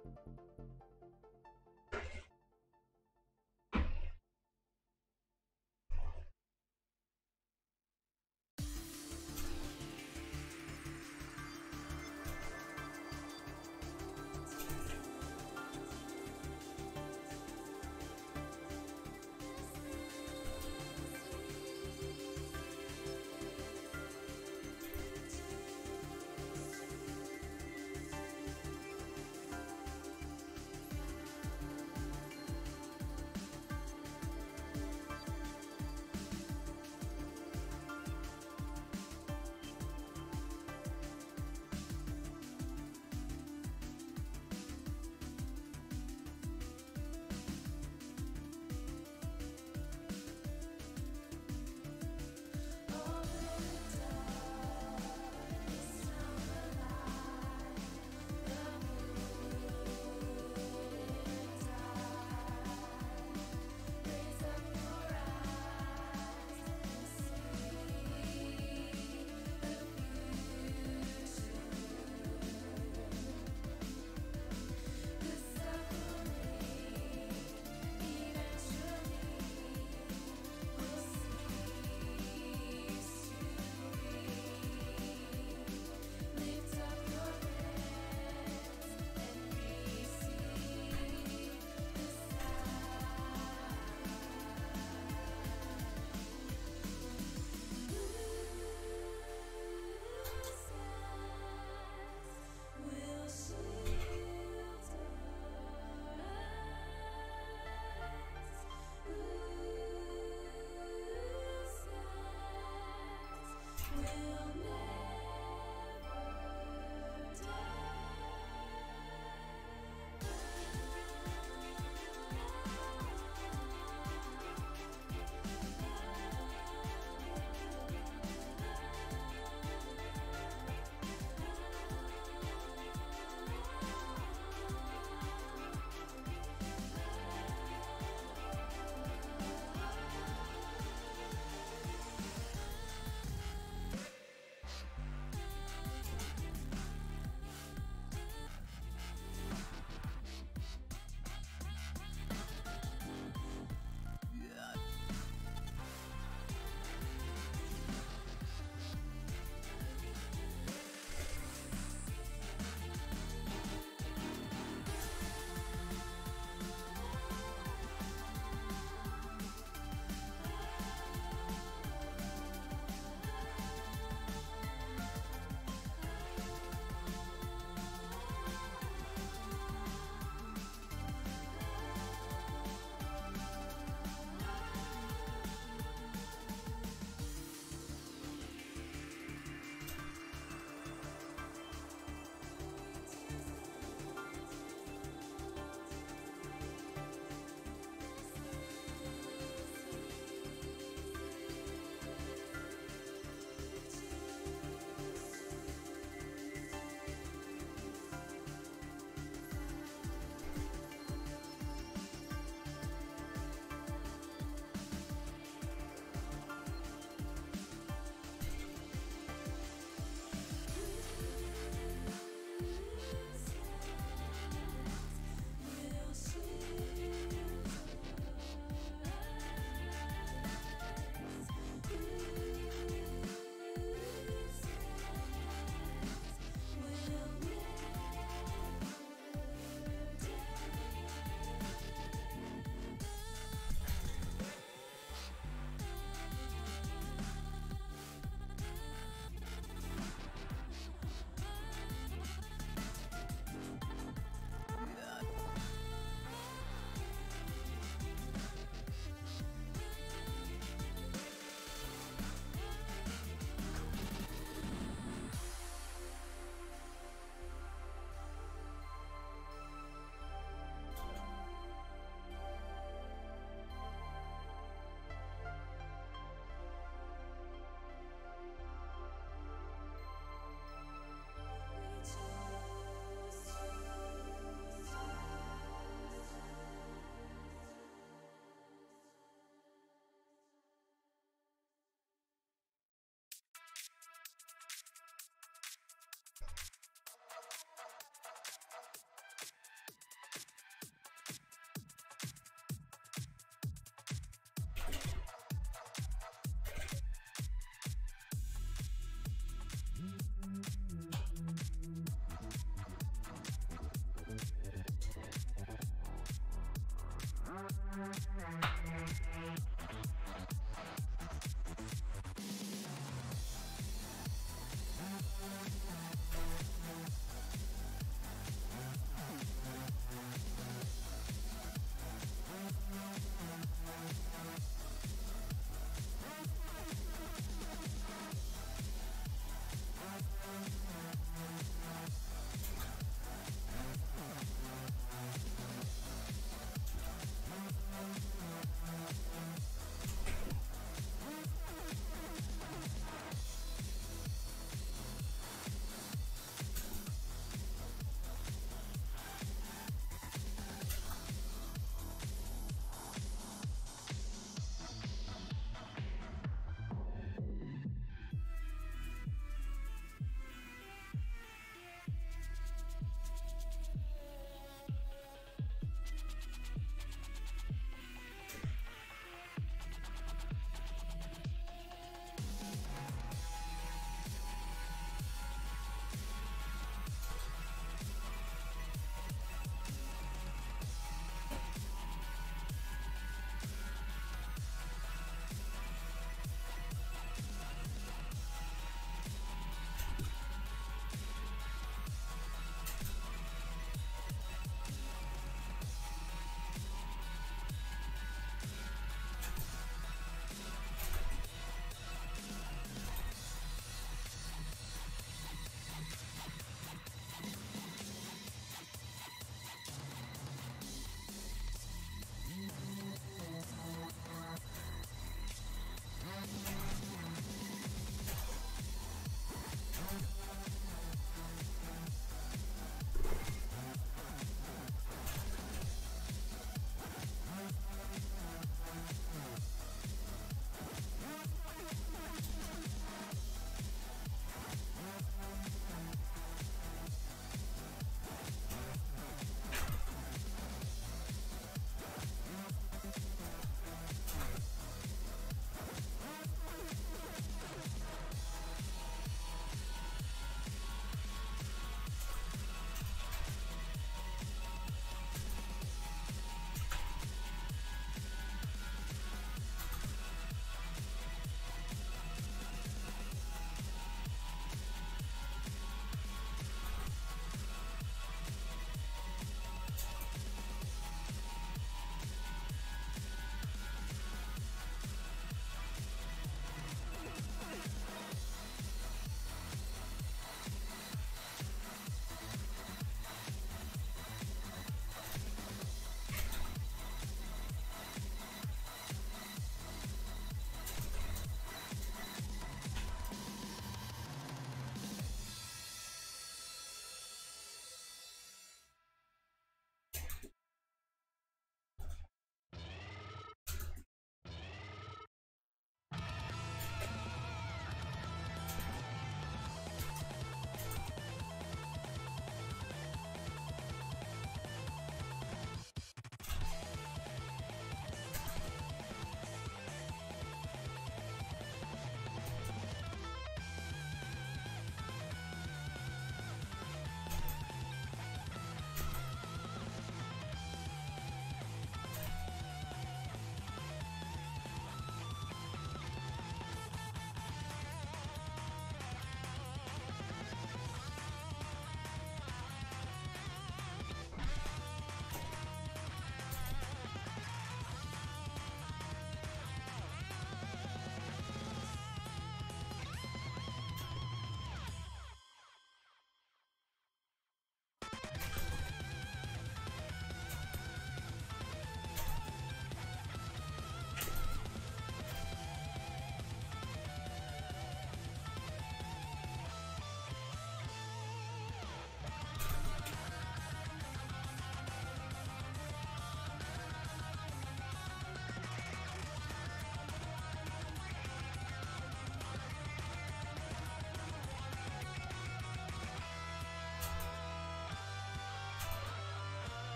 Bye.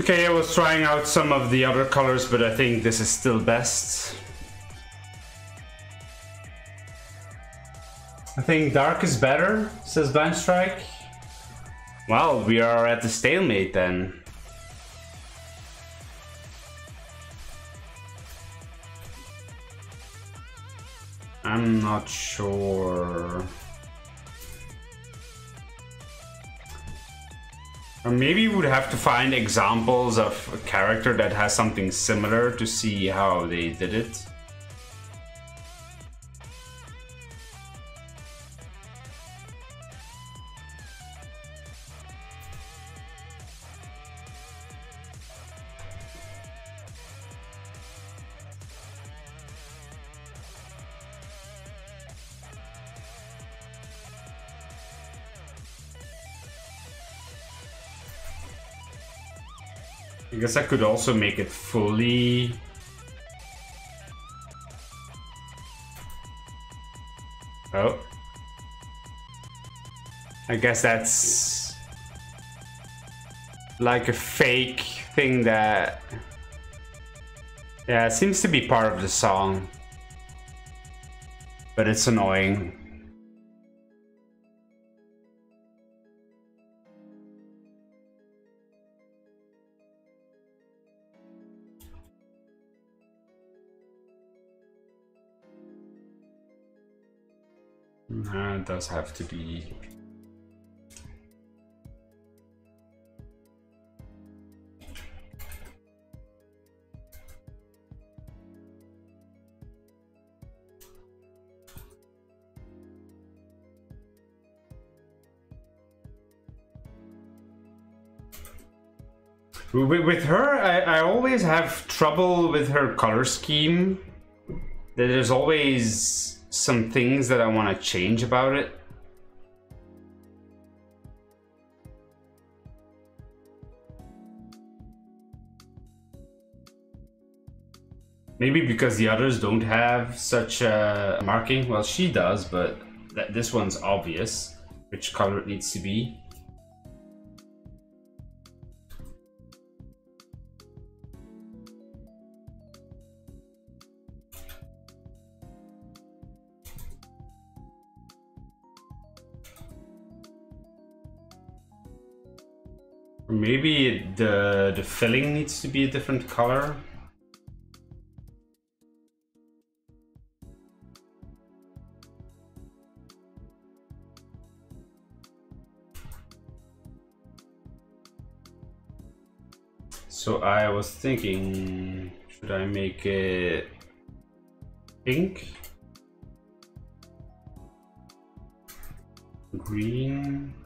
Okay, I was trying out some of the other colors, but I think this is still best. I think dark is better, says Blind Strike. Well, we are at the stalemate then. Or maybe we would have to find examples of a character that has something similar to see how they did it. Guess I could also make it fully. Oh. I guess that's like a fake thing that. Yeah, seems to be part of the song. But it's annoying. Does have to be. With, her, I, I always have trouble with her color scheme. There's always some things that I want to change about it. Maybe because the others don't have such a marking. Well, she does, but th this one's obvious which color it needs to be. The filling needs to be a different color. So I was thinking, should I make it pink? Green?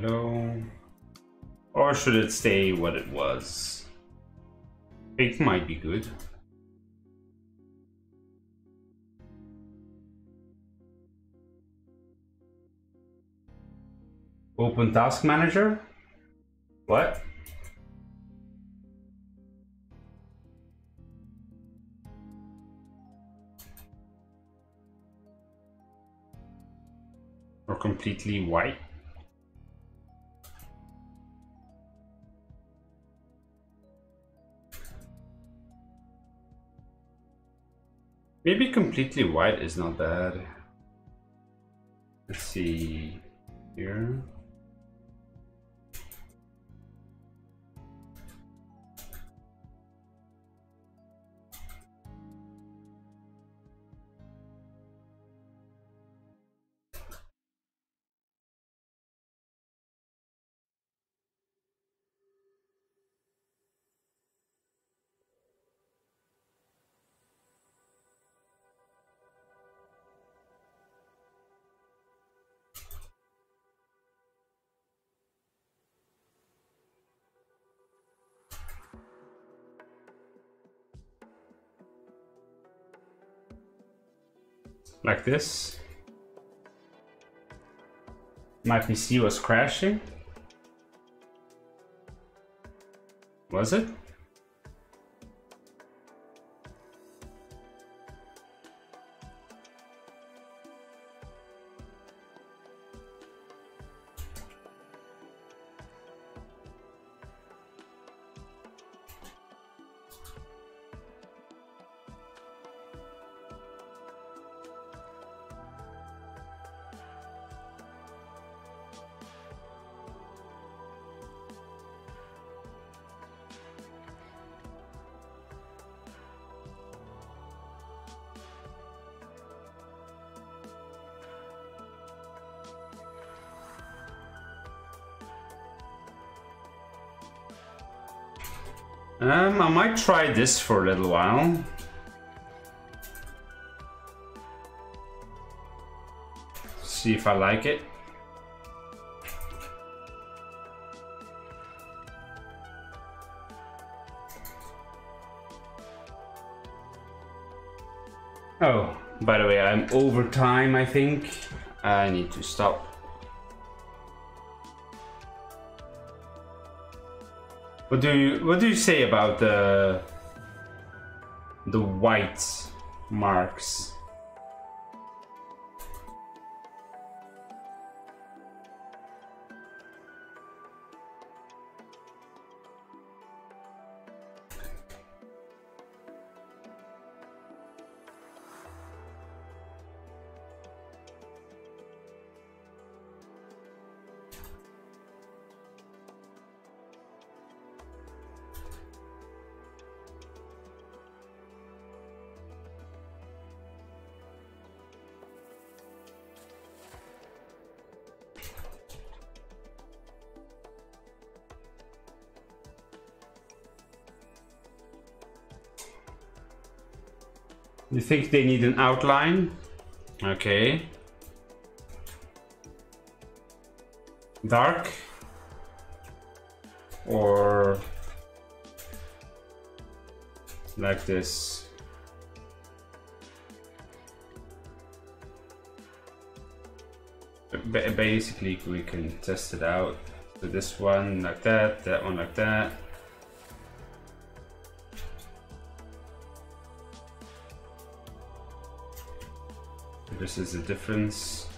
Yellow. Or should it stay what it was? It might be good. Open Task Manager? What? Or completely white? Maybe completely white is not bad. Let's see here. Like this. My PC was crashing. Was it? This for a little while. See if I like it. Oh, by the way, I'm over time, I think. I need to stop. What do you what do you say about the the white marks? You think they need an outline? Okay. Dark? Or like this? Ba- Basically, we can test it out. So this one like that, that one like that. Is the difference.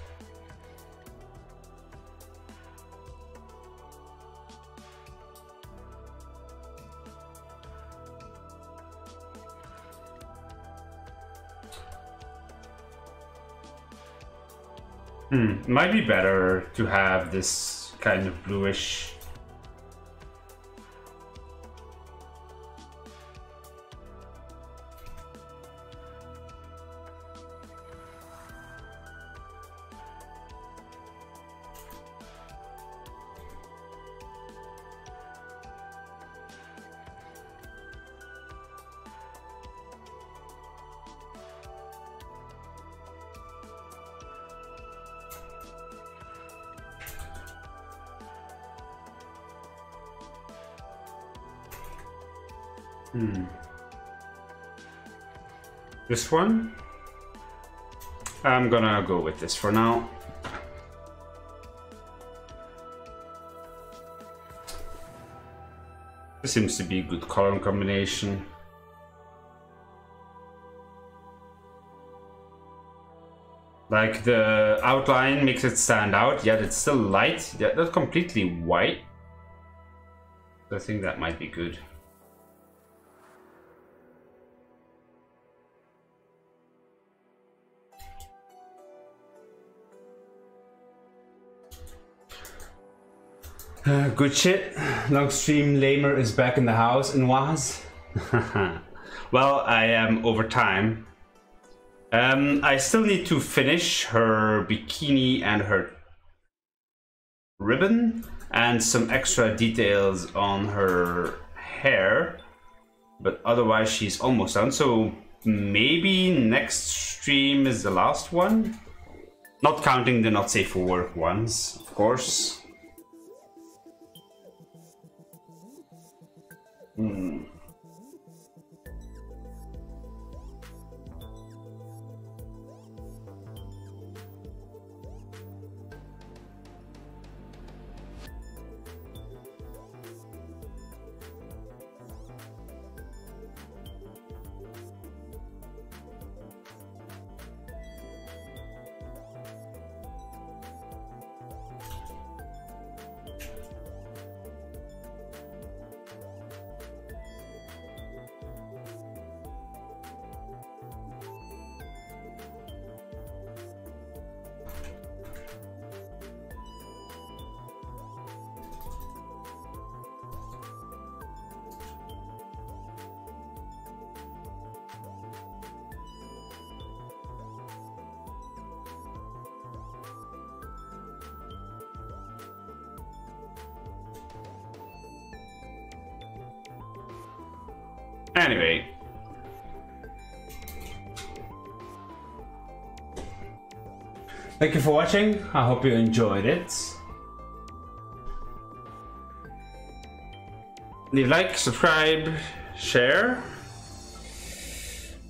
Hmm, might be better to have this kind of bluish. This one? I'm gonna go with this for now. This seems to be a good color combination. Like the outline makes it stand out, yet it's still light, yet not completely white. I think that might be good. Good shit. Long stream lamer is back in the house in Waz. well, I am over time. Um, I still need to finish her bikini and her ribbon and some extra details on her hair. But otherwise, she's almost done. So maybe next stream is the last one. Not counting the not safe for work ones, of course. Hmm. Thank you for watching. I hope you enjoyed it. Leave like, subscribe, share.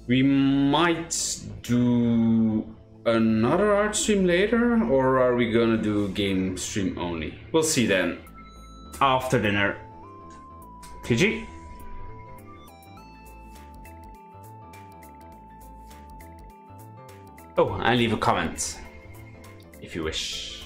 We might do another art stream later, or are we gonna do game stream only? We'll see then. After dinner. GG. Oh, and leave a comment if you wish.